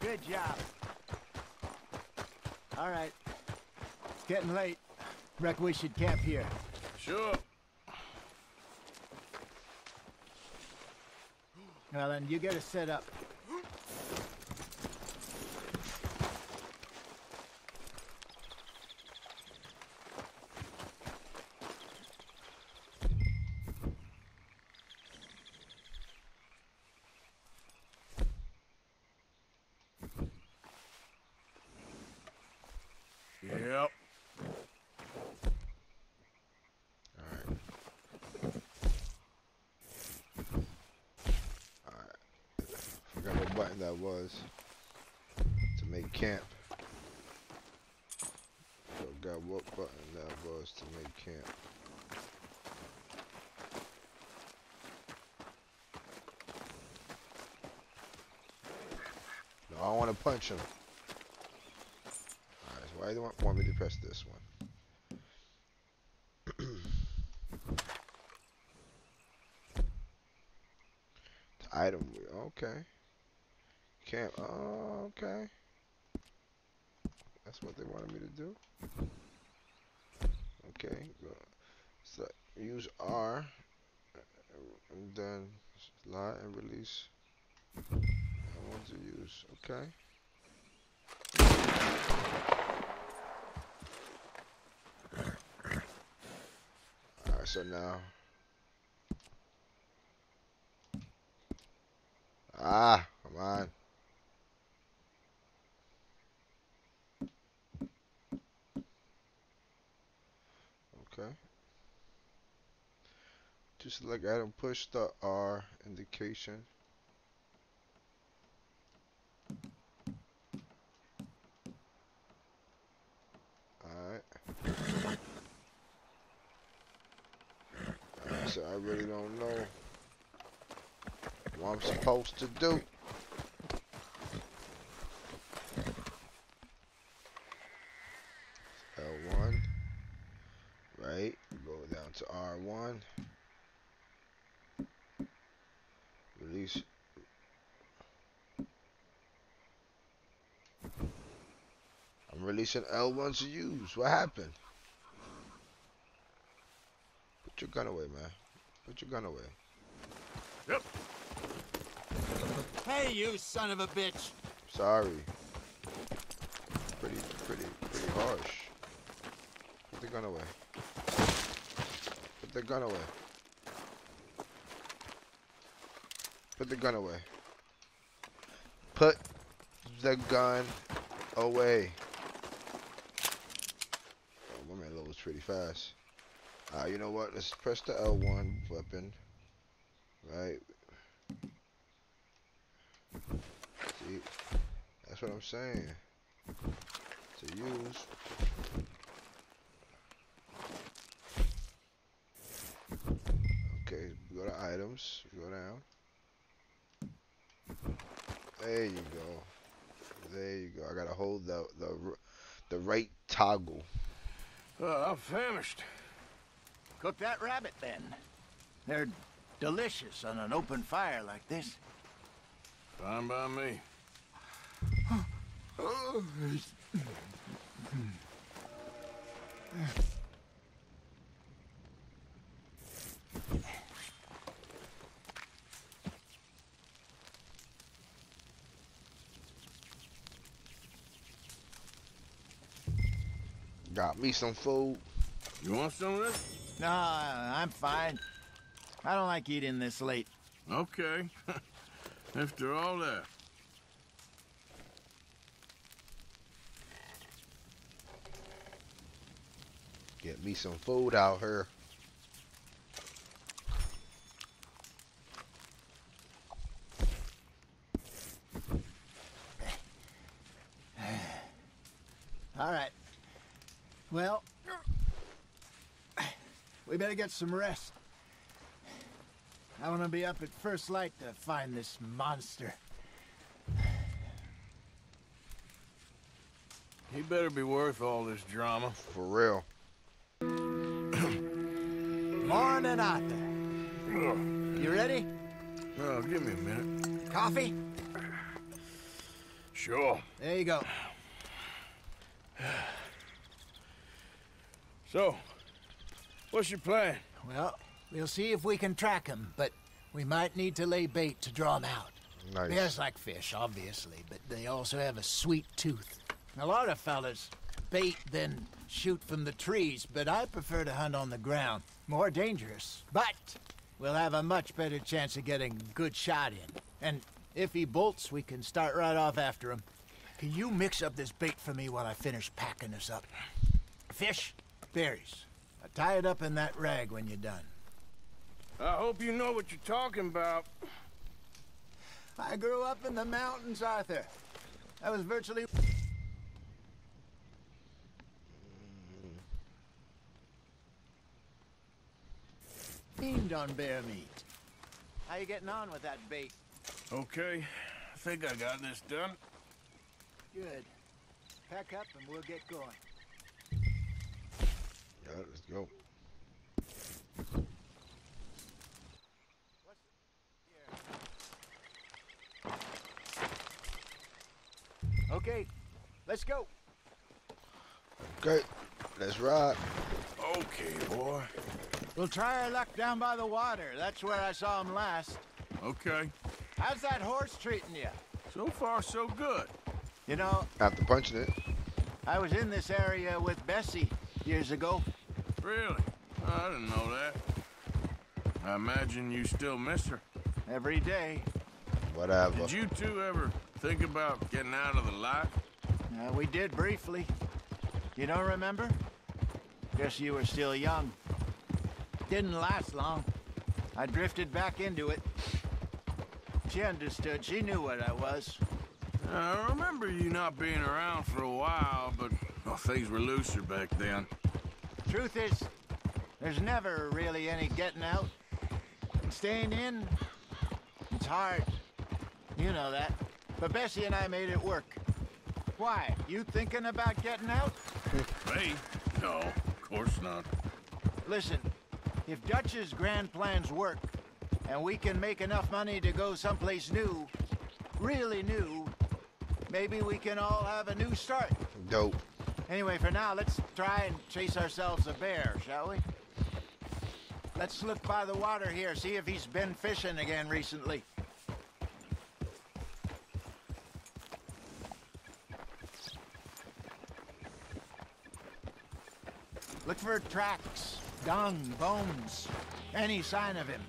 Good job. All right. It's getting late. Reckon we should camp here. Sure. Well, then you get us set up. Yep. Forgot what button that was. To make camp. Forgot what button that was to make camp. No, I don't want to punch him. Alright, why do you want, want me to press this one? Item, okay. Camp, oh, okay. That's what they wanted me to do. Okay. So use R, and then slide and release. I want to use, okay. So now. Ah, come on. Okay. Just like I don't push the R indication. Alright. Alright, so I really don't know what I'm supposed to do. L1. Right. Go down to R1. Release. I'm releasing L1 to use. What happened? Put your gun away, man. Put your gun away. Yep. Hey, you son of a bitch! Sorry. Pretty, pretty, pretty harsh. Put the gun away. Put the gun away. Put the gun away. Put the gun away. Oh, my pretty fast. Uh, you know what? Let's press the L1 weapon. Right. See, that's what I'm saying. To use. Okay, go to items. Go down. There you go. There you go. I gotta hold the the the right toggle. Uh, I'm famished. Cook that rabbit then. They're delicious on an open fire like this. Fine by me. Got me some food. You want some of this? No, I'm fine. I don't like eating this late. Okay. After all that. Get me some food out here. All right. Well, we better get some rest. I want to be up at first light to find this monster. He better be worth all this drama. For real. Morning, Arthur. You ready? Oh, give me a minute. Coffee? Sure. There you go. So, what's your plan? Well, we'll see if we can track him, but we might need to lay bait to draw him out. Nice. Bears like fish, obviously, but they also have a sweet tooth. A lot of fellas bait then shoot from the trees, but I prefer to hunt on the ground. More dangerous, but we'll have a much better chance of getting a good shot in. And if he bolts, we can start right off after him. Can you mix up this bait for me while I finish packing this up? Fish, berries. I tie it up in that rag when you're done. I hope you know what you're talking about. I grew up in the mountains, Arthur. I was virtually... Fiend on bear meat. How you getting on with that bait? Okay, I think I got this done. Good. Pack up and we'll get going. Yeah, let's go. Okay, let's go. Okay, let's rock. Okay, boy. We'll try our luck down by the water. That's where I saw him last. Okay. How's that horse treating you? So far, so good. You know, After punching it. I was in this area with Bessie years ago. Really? I didn't know that. I imagine you still miss her. Every day. Whatever. Did you two ever think about getting out of the life? Uh, we did briefly. You don't remember? Guess you were still young. Didn't last long. I drifted back into it. She understood. She knew what I was. I remember you not being around for a while, but well, things were looser back then. Truth is, there's never really any getting out. And staying in, it's hard. You know that. But Bessie and I made it work. Why? You thinking about getting out? Me? No, of course not. Listen, if Dutch's grand plans work, and we can make enough money to go someplace new, really new, maybe we can all have a new start. Dope. Anyway, for now, let's try and chase ourselves a bear, shall we? Let's look by the water here, see if he's been fishing again recently. Look for tracks, dung, bones, any sign of him.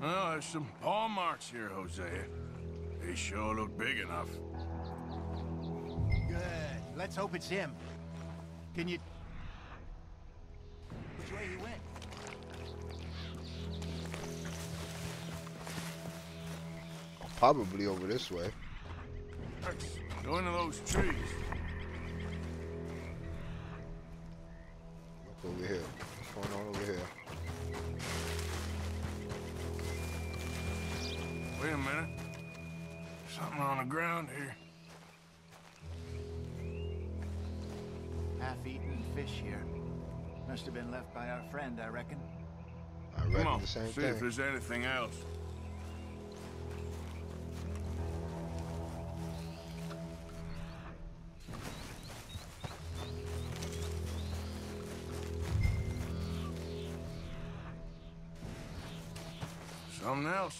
Well, there's some paw marks here, Hosea. They sure look big enough. Good. Let's hope it's him. Can you... Probably over this way. Go into those trees. Look over here. What's going on over here? Wait a minute. Something on the ground here. Half-eaten fish here. Must have been left by our friend, I reckon. I Come reckon on, the same see thing. if there's anything else.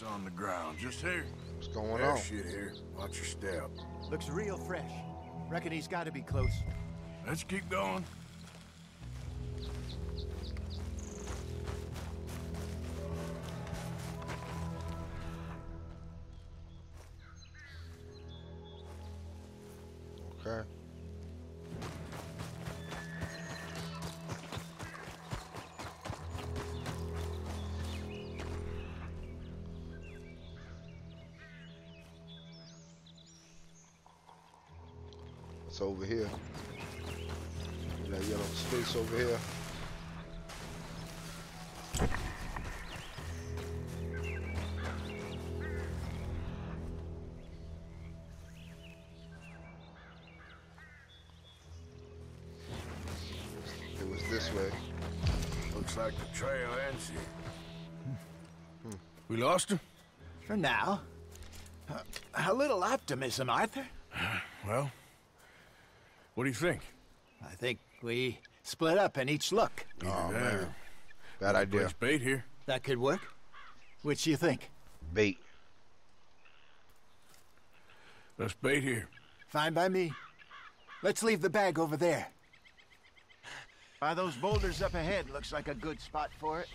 Something on the ground, just here. What's going There's on? shit here. Watch your step. Looks real fresh. Reckon he's got to be close. Let's keep going. We lost him? For now. Uh, a little optimism, Arthur. Well, what do you think? I think we split up and each look. Oh that man, or- bad idea. Place bait here. That could work. Which do you think? Bait. Let's bait here. Fine by me. Let's leave the bag over there. By those boulders up ahead, looks like a good spot for it.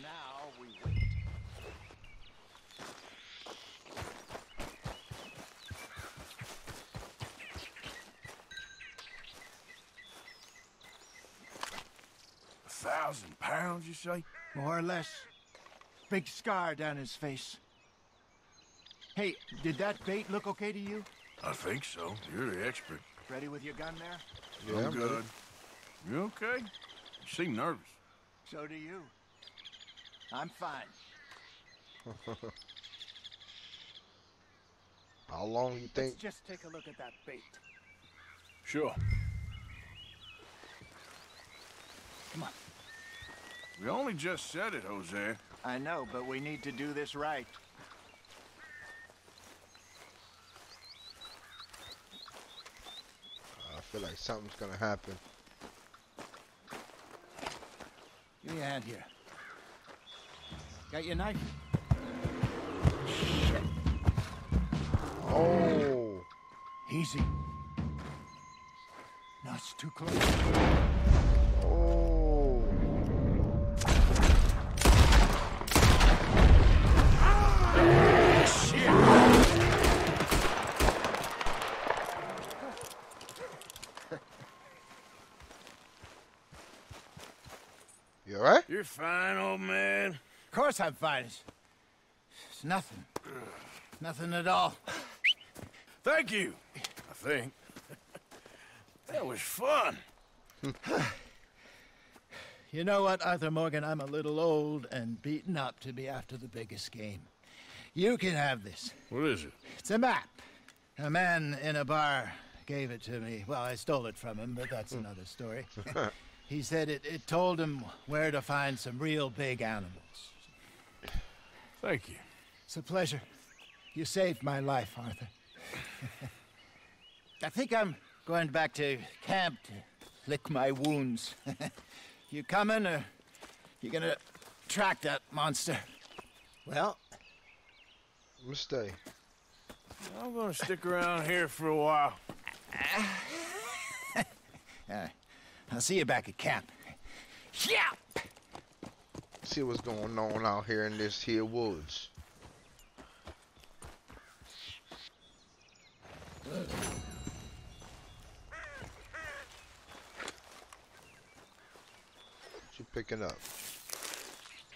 Now we wait. A thousand pounds, you say? More or less. Big scar down his face. Hey, did that bait look okay to you? I think so. You're the expert. Ready with your gun there? Yeah, I'm I'm good. ready. You okay? You seem nervous. So do you. I'm fine. How long you think? Let's think? just take a look at that bait. Sure. Come on. We only just said it, Hosea. I know, but we need to do this right. Oh, I feel like something's gonna happen. Give me a hand here. Got your knife? Oh, Easy. No, it's too close. You're fine, old man. Of course I'm fine. It's, it's nothing. Nothing at all. Thank you. I think. that was fun. You know what, Arthur Morgan? I'm a little old and beaten up to be after the biggest game. You can have this. What is it? It's a map. A man in a bar gave it to me. Well, I stole it from him, but that's another story. he said it, it told him where to find some real big animals. Thank you. It's a pleasure. You saved my life, Arthur. I think I'm going back to camp to lick my wounds. you coming, or you gonna track that monster? Well, I'm gonna stay. I'm gonna stick around here for a while. uh, I'll see you back at camp. Yep! See what's going on out here in this here woods. What you picking up?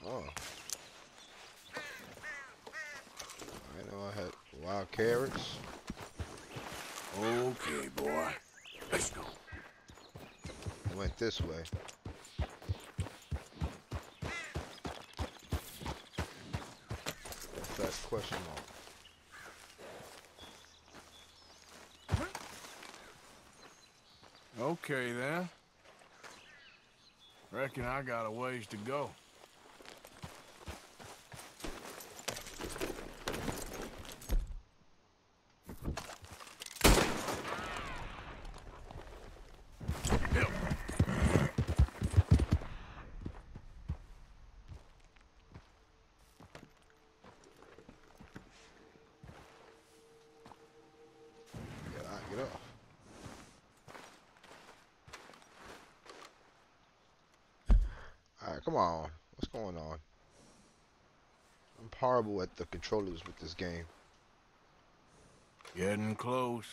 Oh. I know I had wild carrots. Okay, boy. Let's go. I went this way. What's that question mark? Okay, then. Reckon I got a ways to go. Get out, get off. Alright, come on. What's going on? I'm horrible at the controllers with this game. Getting close.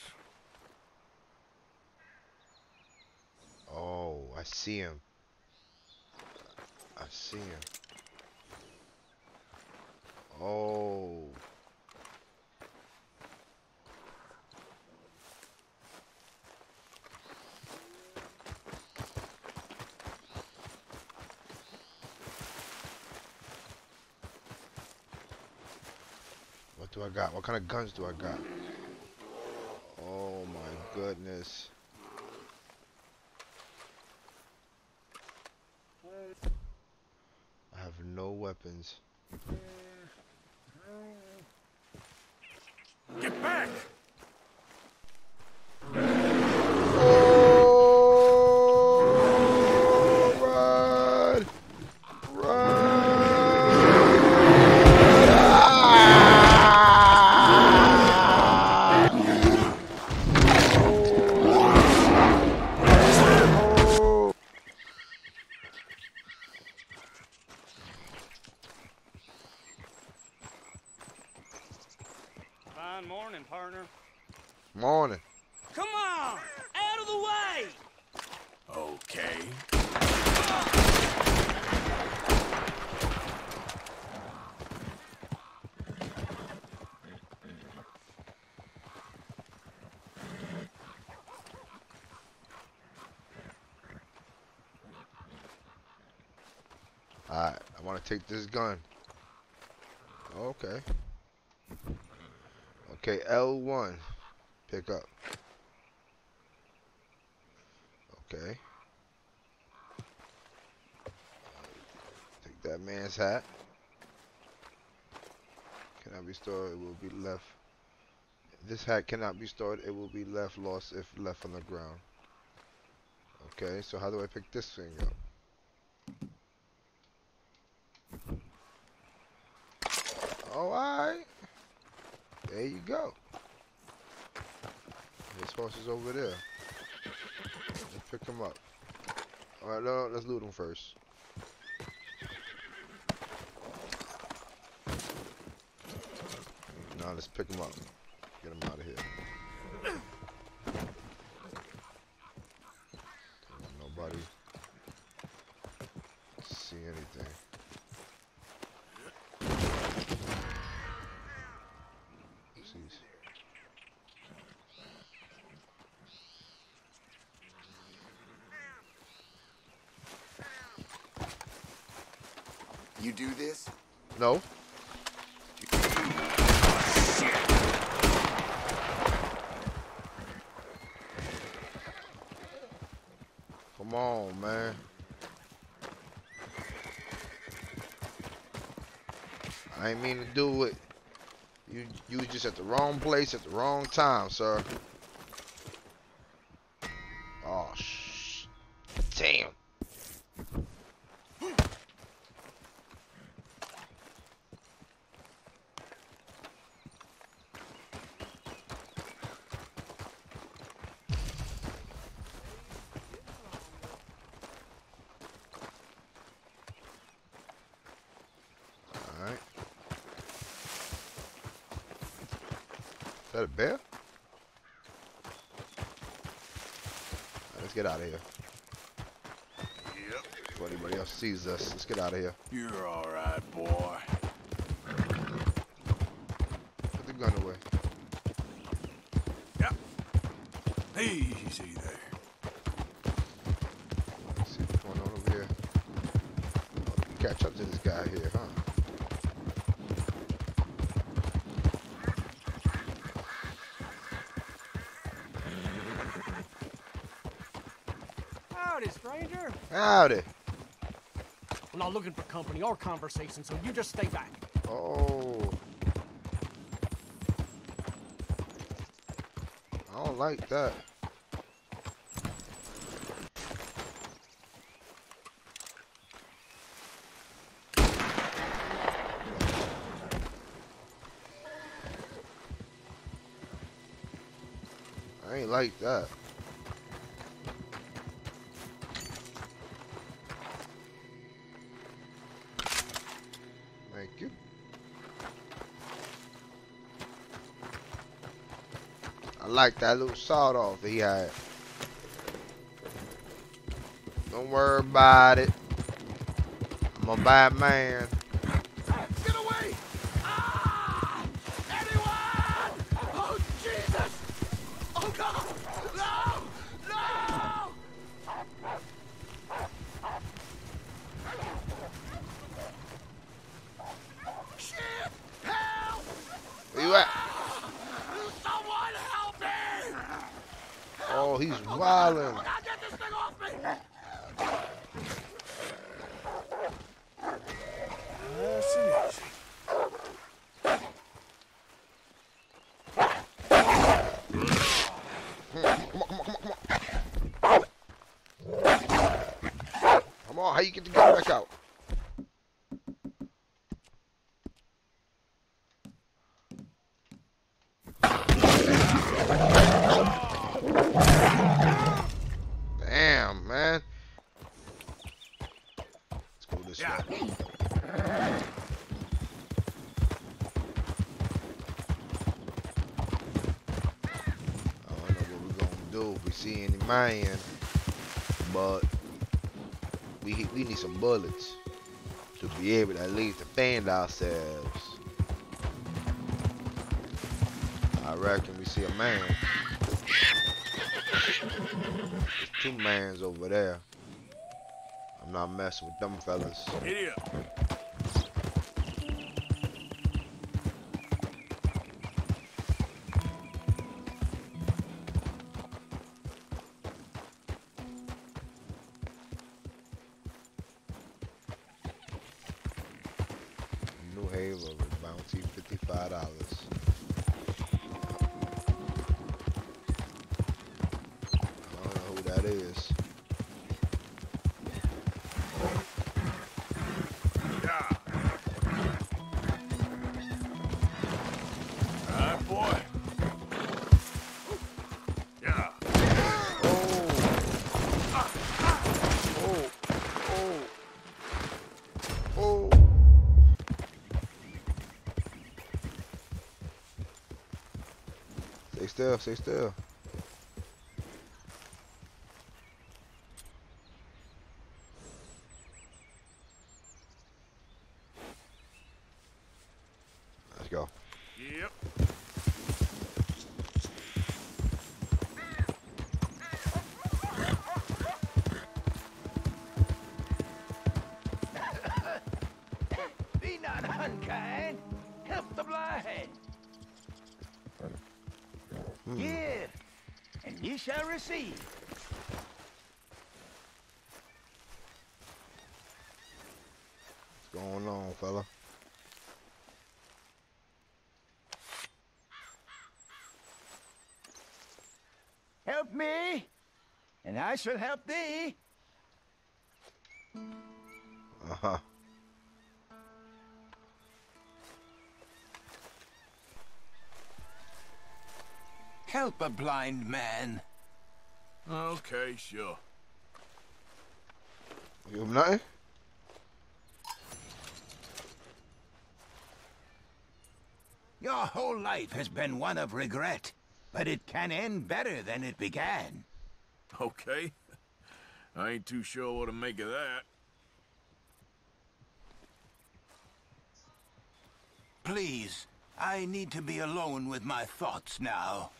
Oh, I see him. I see him. Oh. Do I got? What kind of guns do I got? Oh my goodness. I have no weapons. Take this gun. Okay. Okay, L1. Pick up. Okay. Take that man's hat. Cannot be stored, it will be left. This hat cannot be stored, it will be left lost if left on the ground. Okay, so how do I pick this thing up? Oh, alright. There you go. His horse is over there. Let's pick him up. Alright, no, let's loot him first. Now let's pick him up. Get him out of here. Nobody see anything. You do this? No. Come on, man. I ain't mean to do it. You you just at the wrong place at the wrong time, sir. Oh sh damn. Alright. Is that a bear? Alright, let's get out of here. Yep. Before anybody else sees us, let's get out of here. You're alright, boy. Put the gun away. Yeah. Easy there. Let's see what's going on over here. Catch up to this guy here, huh? Howdy, stranger. Howdy. Not looking for company or conversation, so you just stay back. Oh. I don't like that. I ain't like that. Like that little sawed off he had. Don't worry about it. I'm a bad man. Oh, he's wildin'. Now get this thing off me! Yes, it is. Come on, come on, come on, come on. Come on, how you get the gun back out? Damn, man. Let's go this way. I don't know what we're gonna do if we any man, but we we need some bullets to be able to at least defend ourselves. I reckon we see a man. Two mans over there. I'm not messing with them fellas. Giddy Stay still, ye. What's going on, fella? Help me, and I shall help thee. Uh-huh. Help a blind man. Okay, sure. Give him nothing? Your whole life has been one of regret, but it can end better than it began. Okay. I ain't too sure what to make of that. Please, I need to be alone with my thoughts now.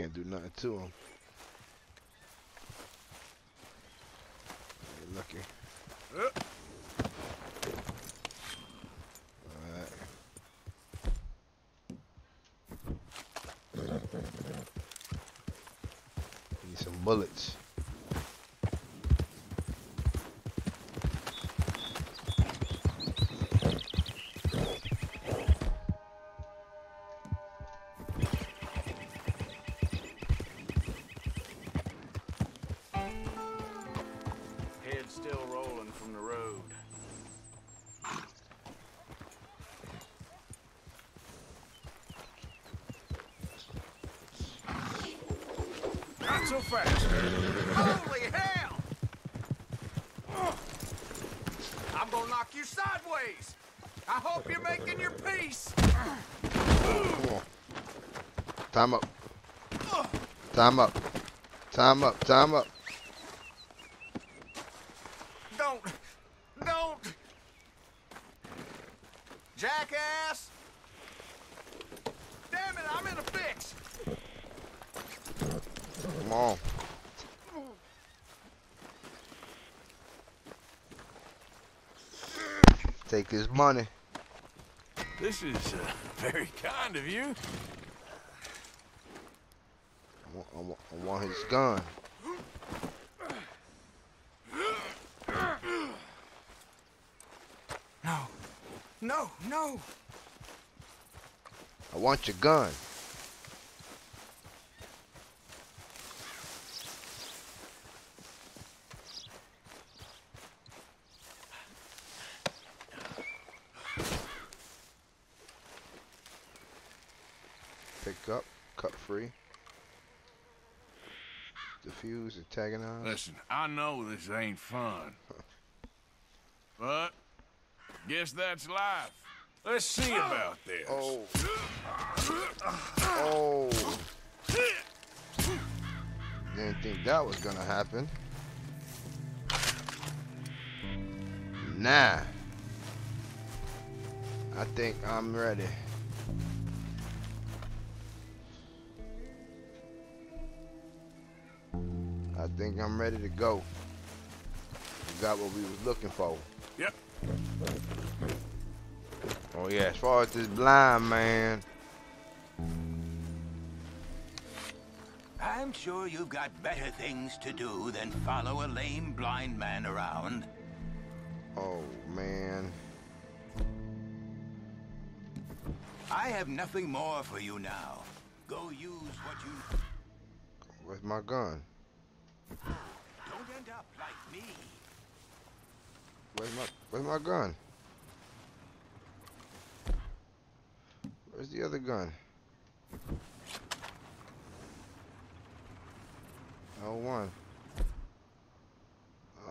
Can't do nothing to him. Lucky. Alright. Need some bullets. Time up. Time up. Time up. Don't, don't, jackass! Damn it, I'm in a fix. Come on. Take his money. This is uh, very kind of you. I want, I want, I want his gun. No, no, no. I want your gun. Pick up, cut free. Diffuse, antagonize. Listen, I know this ain't fun. But, guess that's life. Let's see about this. Oh. Oh. Didn't think that was gonna happen. Nah. I think I'm ready. Think I'm ready to go. We got what we was looking for. Yep. Oh yeah, as far as this blind man, I'm sure you've got better things to do than follow a lame blind man around. oh man. I have nothing more for you now. Go use what you... Where's my gun? Don't end up like me. Where's my Where's my gun? Where's the other gun? Oh one.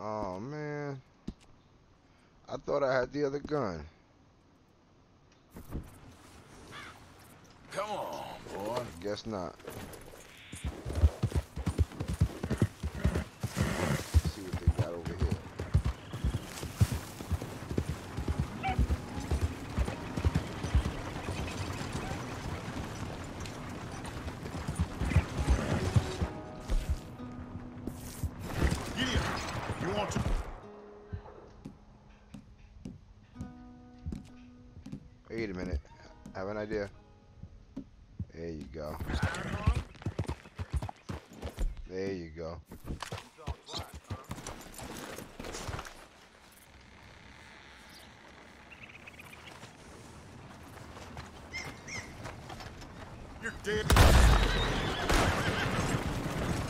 Oh man. I thought I had the other gun. Come on, boy. Guess not. Idea. There you go. There you go. You're dead.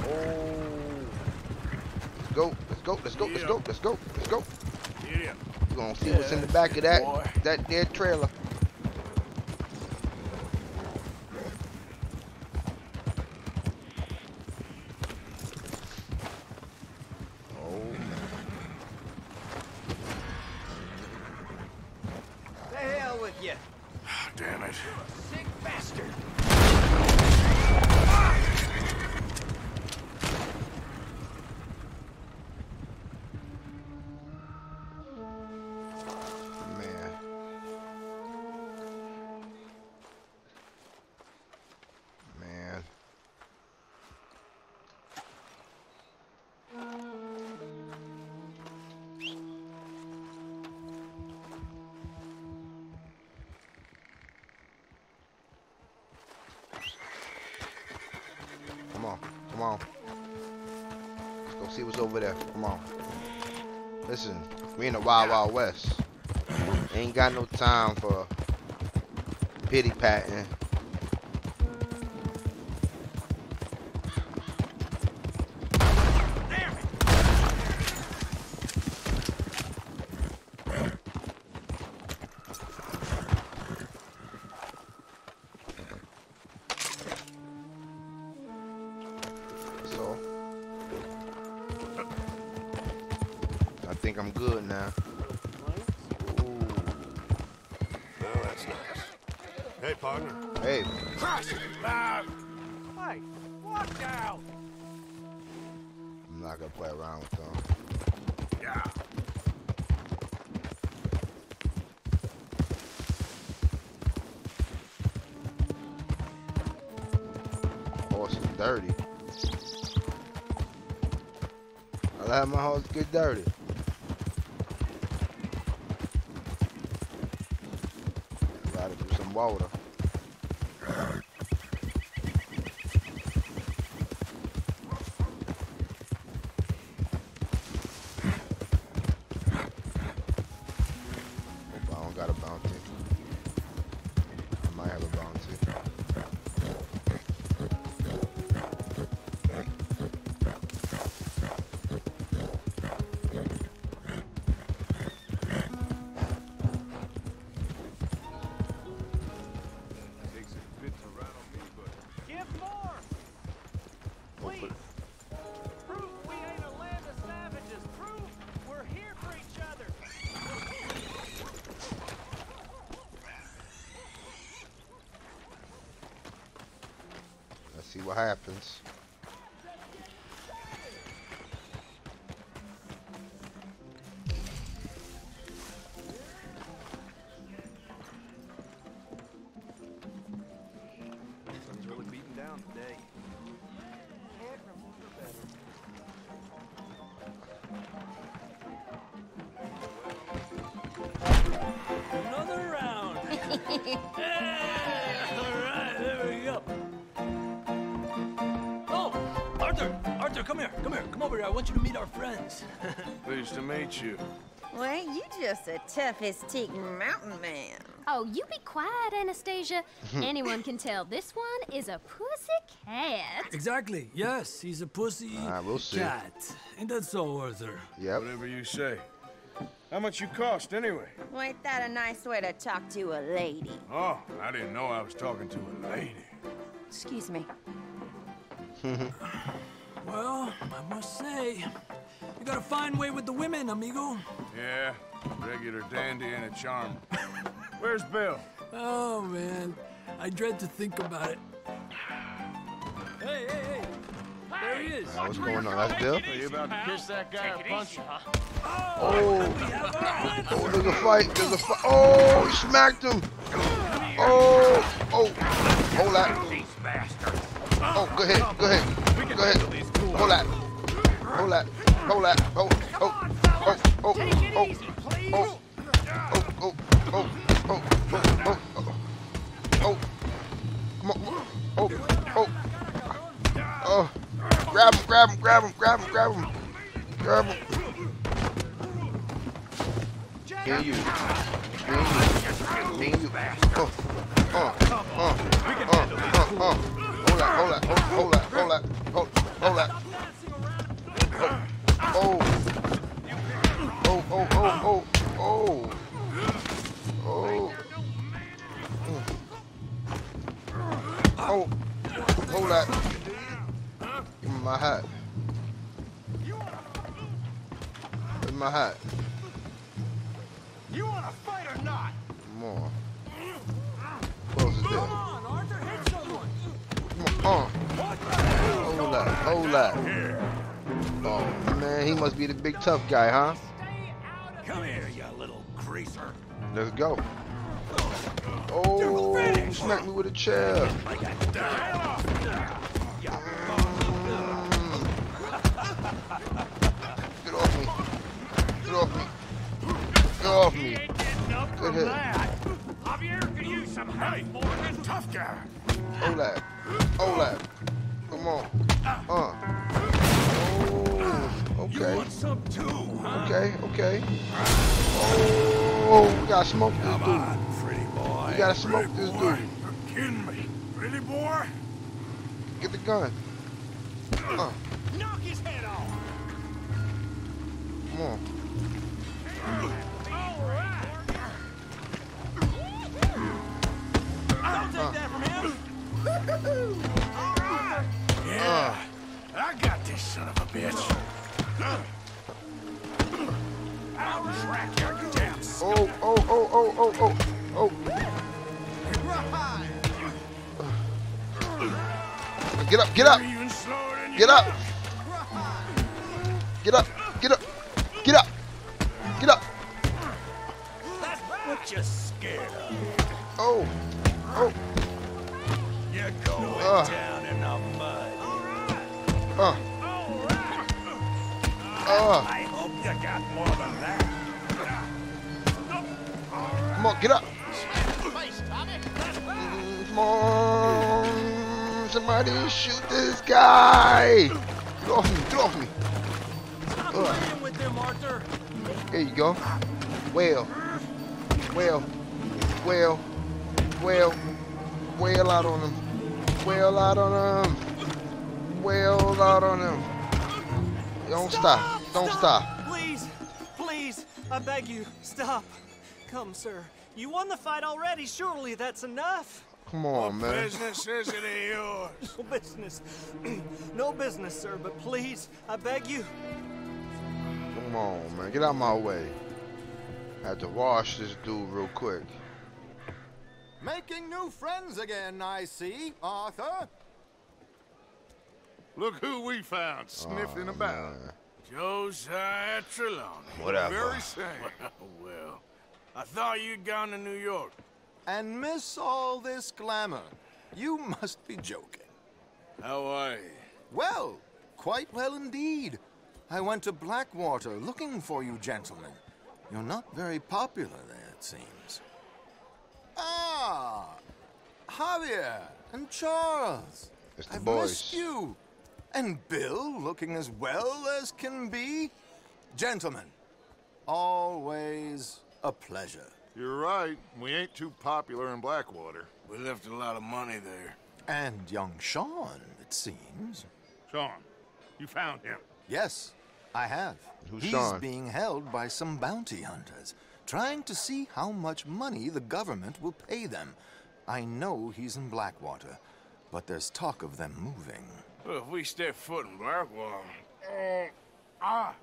Oh. Let's go. Let's go. Let's go. Let's go. Let's go. Let's go. Yeah. We're gonna see what's in the back of that boy. that dead trailer. See what's over there. Come on. Listen, we in the Wild Wild West. Ain't got no time for pity patting. Get dirty. Pleased to meet you. Well, you just a tough as teak mountain man. Oh, you be quiet, Anastasia. Anyone can tell this one is a pussy cat. Exactly. Yes, he's a pussy Alright, we'll see. cat. Ain't that so, Arthur? Yep. Whatever you say. How much you cost anyway? Well, ain't that a nice way to talk to a lady? Oh, I didn't know I was talking to a lady. Excuse me. Well, I must say, you got a fine way with the women, amigo. Yeah, regular dandy and a charm. Where's Bill? Oh, man. I dread to think about it. Hey, hey, hey. There he is. Alright, what's going on? That's Bill? Are you about to kiss that guy or punch him? Oh, oh. oh, there's a fight. There's a fight. Oh, he smacked him. Oh, oh, hold that. Oh, go ahead, go ahead, go ahead. Hold that. Hold that. Hold that. Hold. Oh, oh, oh, oh, oh, oh, oh, oh, oh, oh, oh, oh, oh. Come on. Oh, oh. Oh. Grab him, grab him, grab him, grab him, grab him. Grab him. Me and you. Me you. Me and you. Oh, oh, oh, oh, oh, oh. Hold that, hold that, hold, hold that, hold that, hold, hold my hat? You wanna fight or not? Come on. What else is on, Arthur, hit someone! Come on. Hold that. Hold that. Oh, man. He must be the big tough guy, huh? Come here, you little greaser. Let's go. Oh, he smacked me with a chair. Good hit. Javier could use some help, Morgan. Tough guy. Hold that. Come on. Uh. Oh, okay. You want some too, huh? Okay, okay. Oh, we gotta smoke this Come dude. on, pretty boy. We gotta smoke this boy. dude. Kidding me. Really, boy? Get the gun. Uh, Knock his head off. come on. Yeah. I got this son of a bitch. Oh, oh, oh, oh, oh, oh, oh. Get up, get up. Get up. Get up, get up, get up, get up. What you're scared of? Oh, oh. You're going down in the mud. I hope you got more than that. Come on, get up. Come on. Somebody shoot this guy. Get off me, get off me. Ugh. with them, Arthur. There you go. Well. Well. Well. Whale. Whale out on him. Whale out on him. Whale out on him. Don't stop. Don't stop. Please, please, I beg you, stop. Come, sir. You won the fight already. Surely that's enough. Come on, man. Business is it of yours? No business. no business, sir, but please, I beg you. Come on, man. Get out of my way. I had to wash this dude real quick. Making new friends again, I see, Arthur. Look who we found sniffing oh, about. Josiah Trelawny. Whatever. Very same. well, I thought you'd gone to New York. And miss all this glamour. You must be joking. How are you? Well, quite well indeed. I went to Blackwater looking for you gentlemen. You're not very popular there, it seems. Ah! Javier and Charles. It's the I've boys. missed you. And Bill looking as well as can be. Gentlemen, always a pleasure. You're right. We ain't too popular in Blackwater. We left a lot of money there. And young Sean, it seems. Sean, you found him. Yes, I have. Who's He's Sean? being held by some bounty hunters, trying to see how much money the government will pay them. I know he's in Blackwater, but there's talk of them moving. Well, if we step foot in Blackwater. Oh, ah.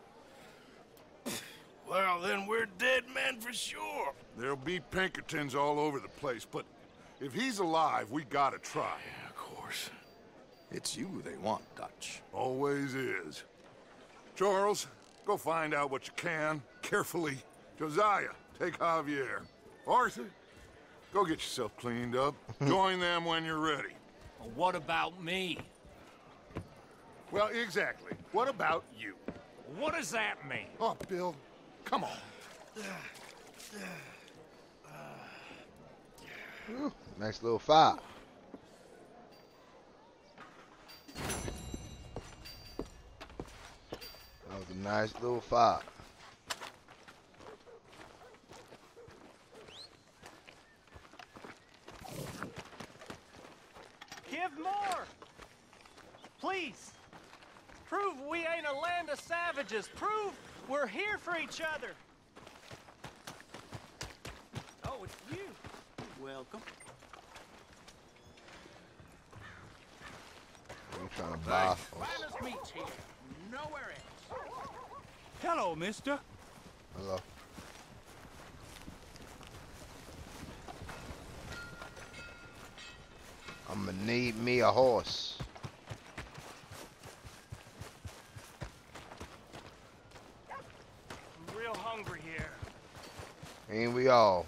Well, then we're dead men for sure. There'll be Pinkertons all over the place, but if he's alive, we gotta try. Yeah, of course. It's you they want, Dutch. Always is. Charles, go find out what you can, carefully. Josiah, take Javier. Arthur, go get yourself cleaned up. Join them when you're ready. What about me? Well, exactly. What about you? What does that mean? Oh, Bill, come on. Whew, Nice little fight. That was a nice little fight. More! Please! Prove we ain't a land of savages. Prove we're here for each other. Oh, it's you. Welcome. I'm trying to buy. Finest meats here. Nowhere else. Hello, mister. Hello. I'm gonna need me a horse. I'm real hungry here. Ain't we all?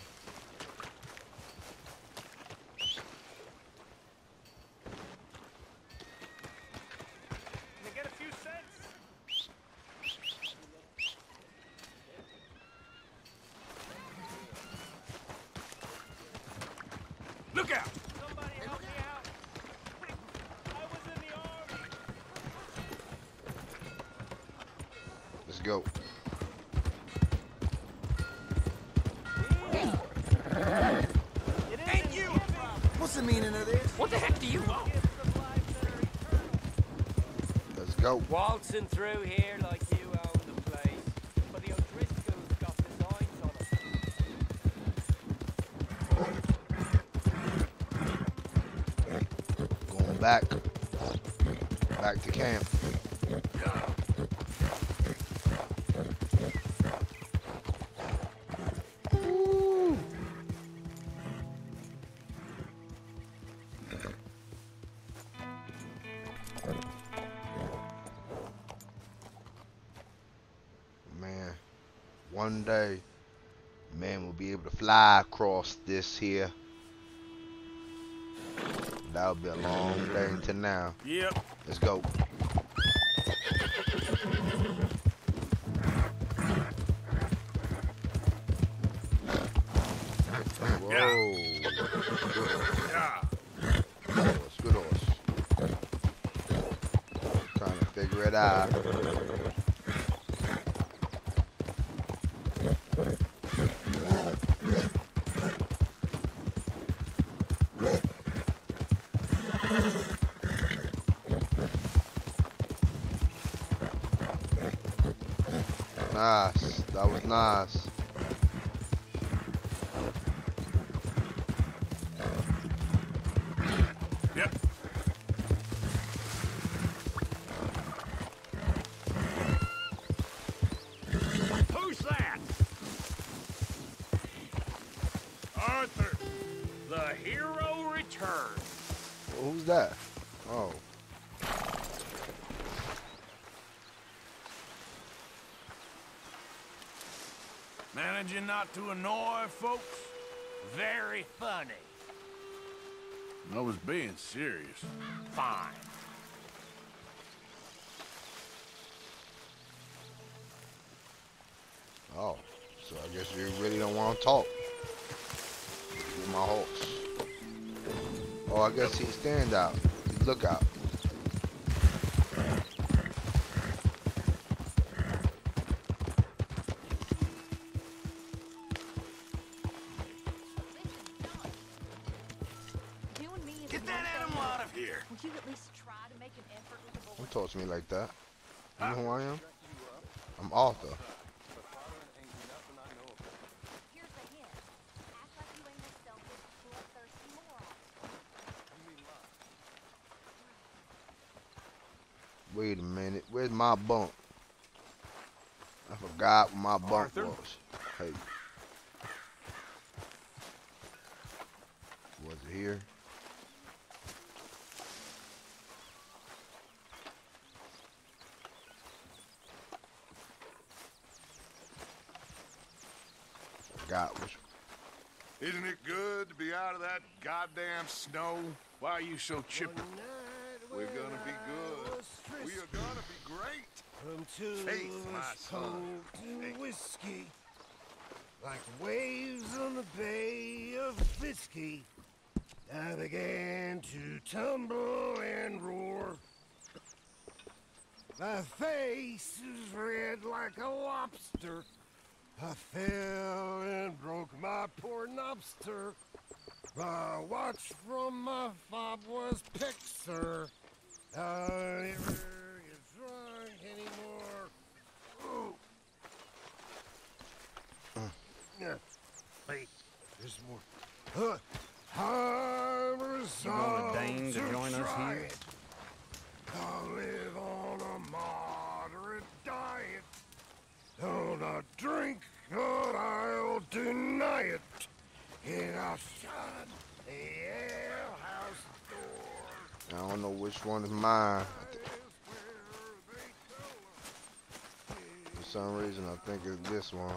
Go. Waltzing through here like you own the place. But the O'Driscolls got designs on it. Going back. Back to camp. Day, man will be able to fly across this here. That'll be a long day into now. Yep. Let's go. Who's that? Oh. Managing not to annoy folks? Very funny. I was being serious. Fine. Oh. So I guess you really don't want to talk. With my horse. Oh, I guess he's stand out. He's lookout. Are you so chipper? We're gonna be good. We are gonna be great. From two Faith, my son. and whiskey, like waves on the bay of Biscay, I began to tumble and roar. My face was red like a lobster. I fell and broke my poor knobster. My watch from my fob was picked, sir. I never get drunk anymore. Ooh. Yeah. Wait, there's more. Uh, I'm You gonna deign to join us here? it. I live on a moderate diet. I'll not drink, but I'll deny it. The alehouse door. I don't know which one is mine. For some reason, I think it's this one.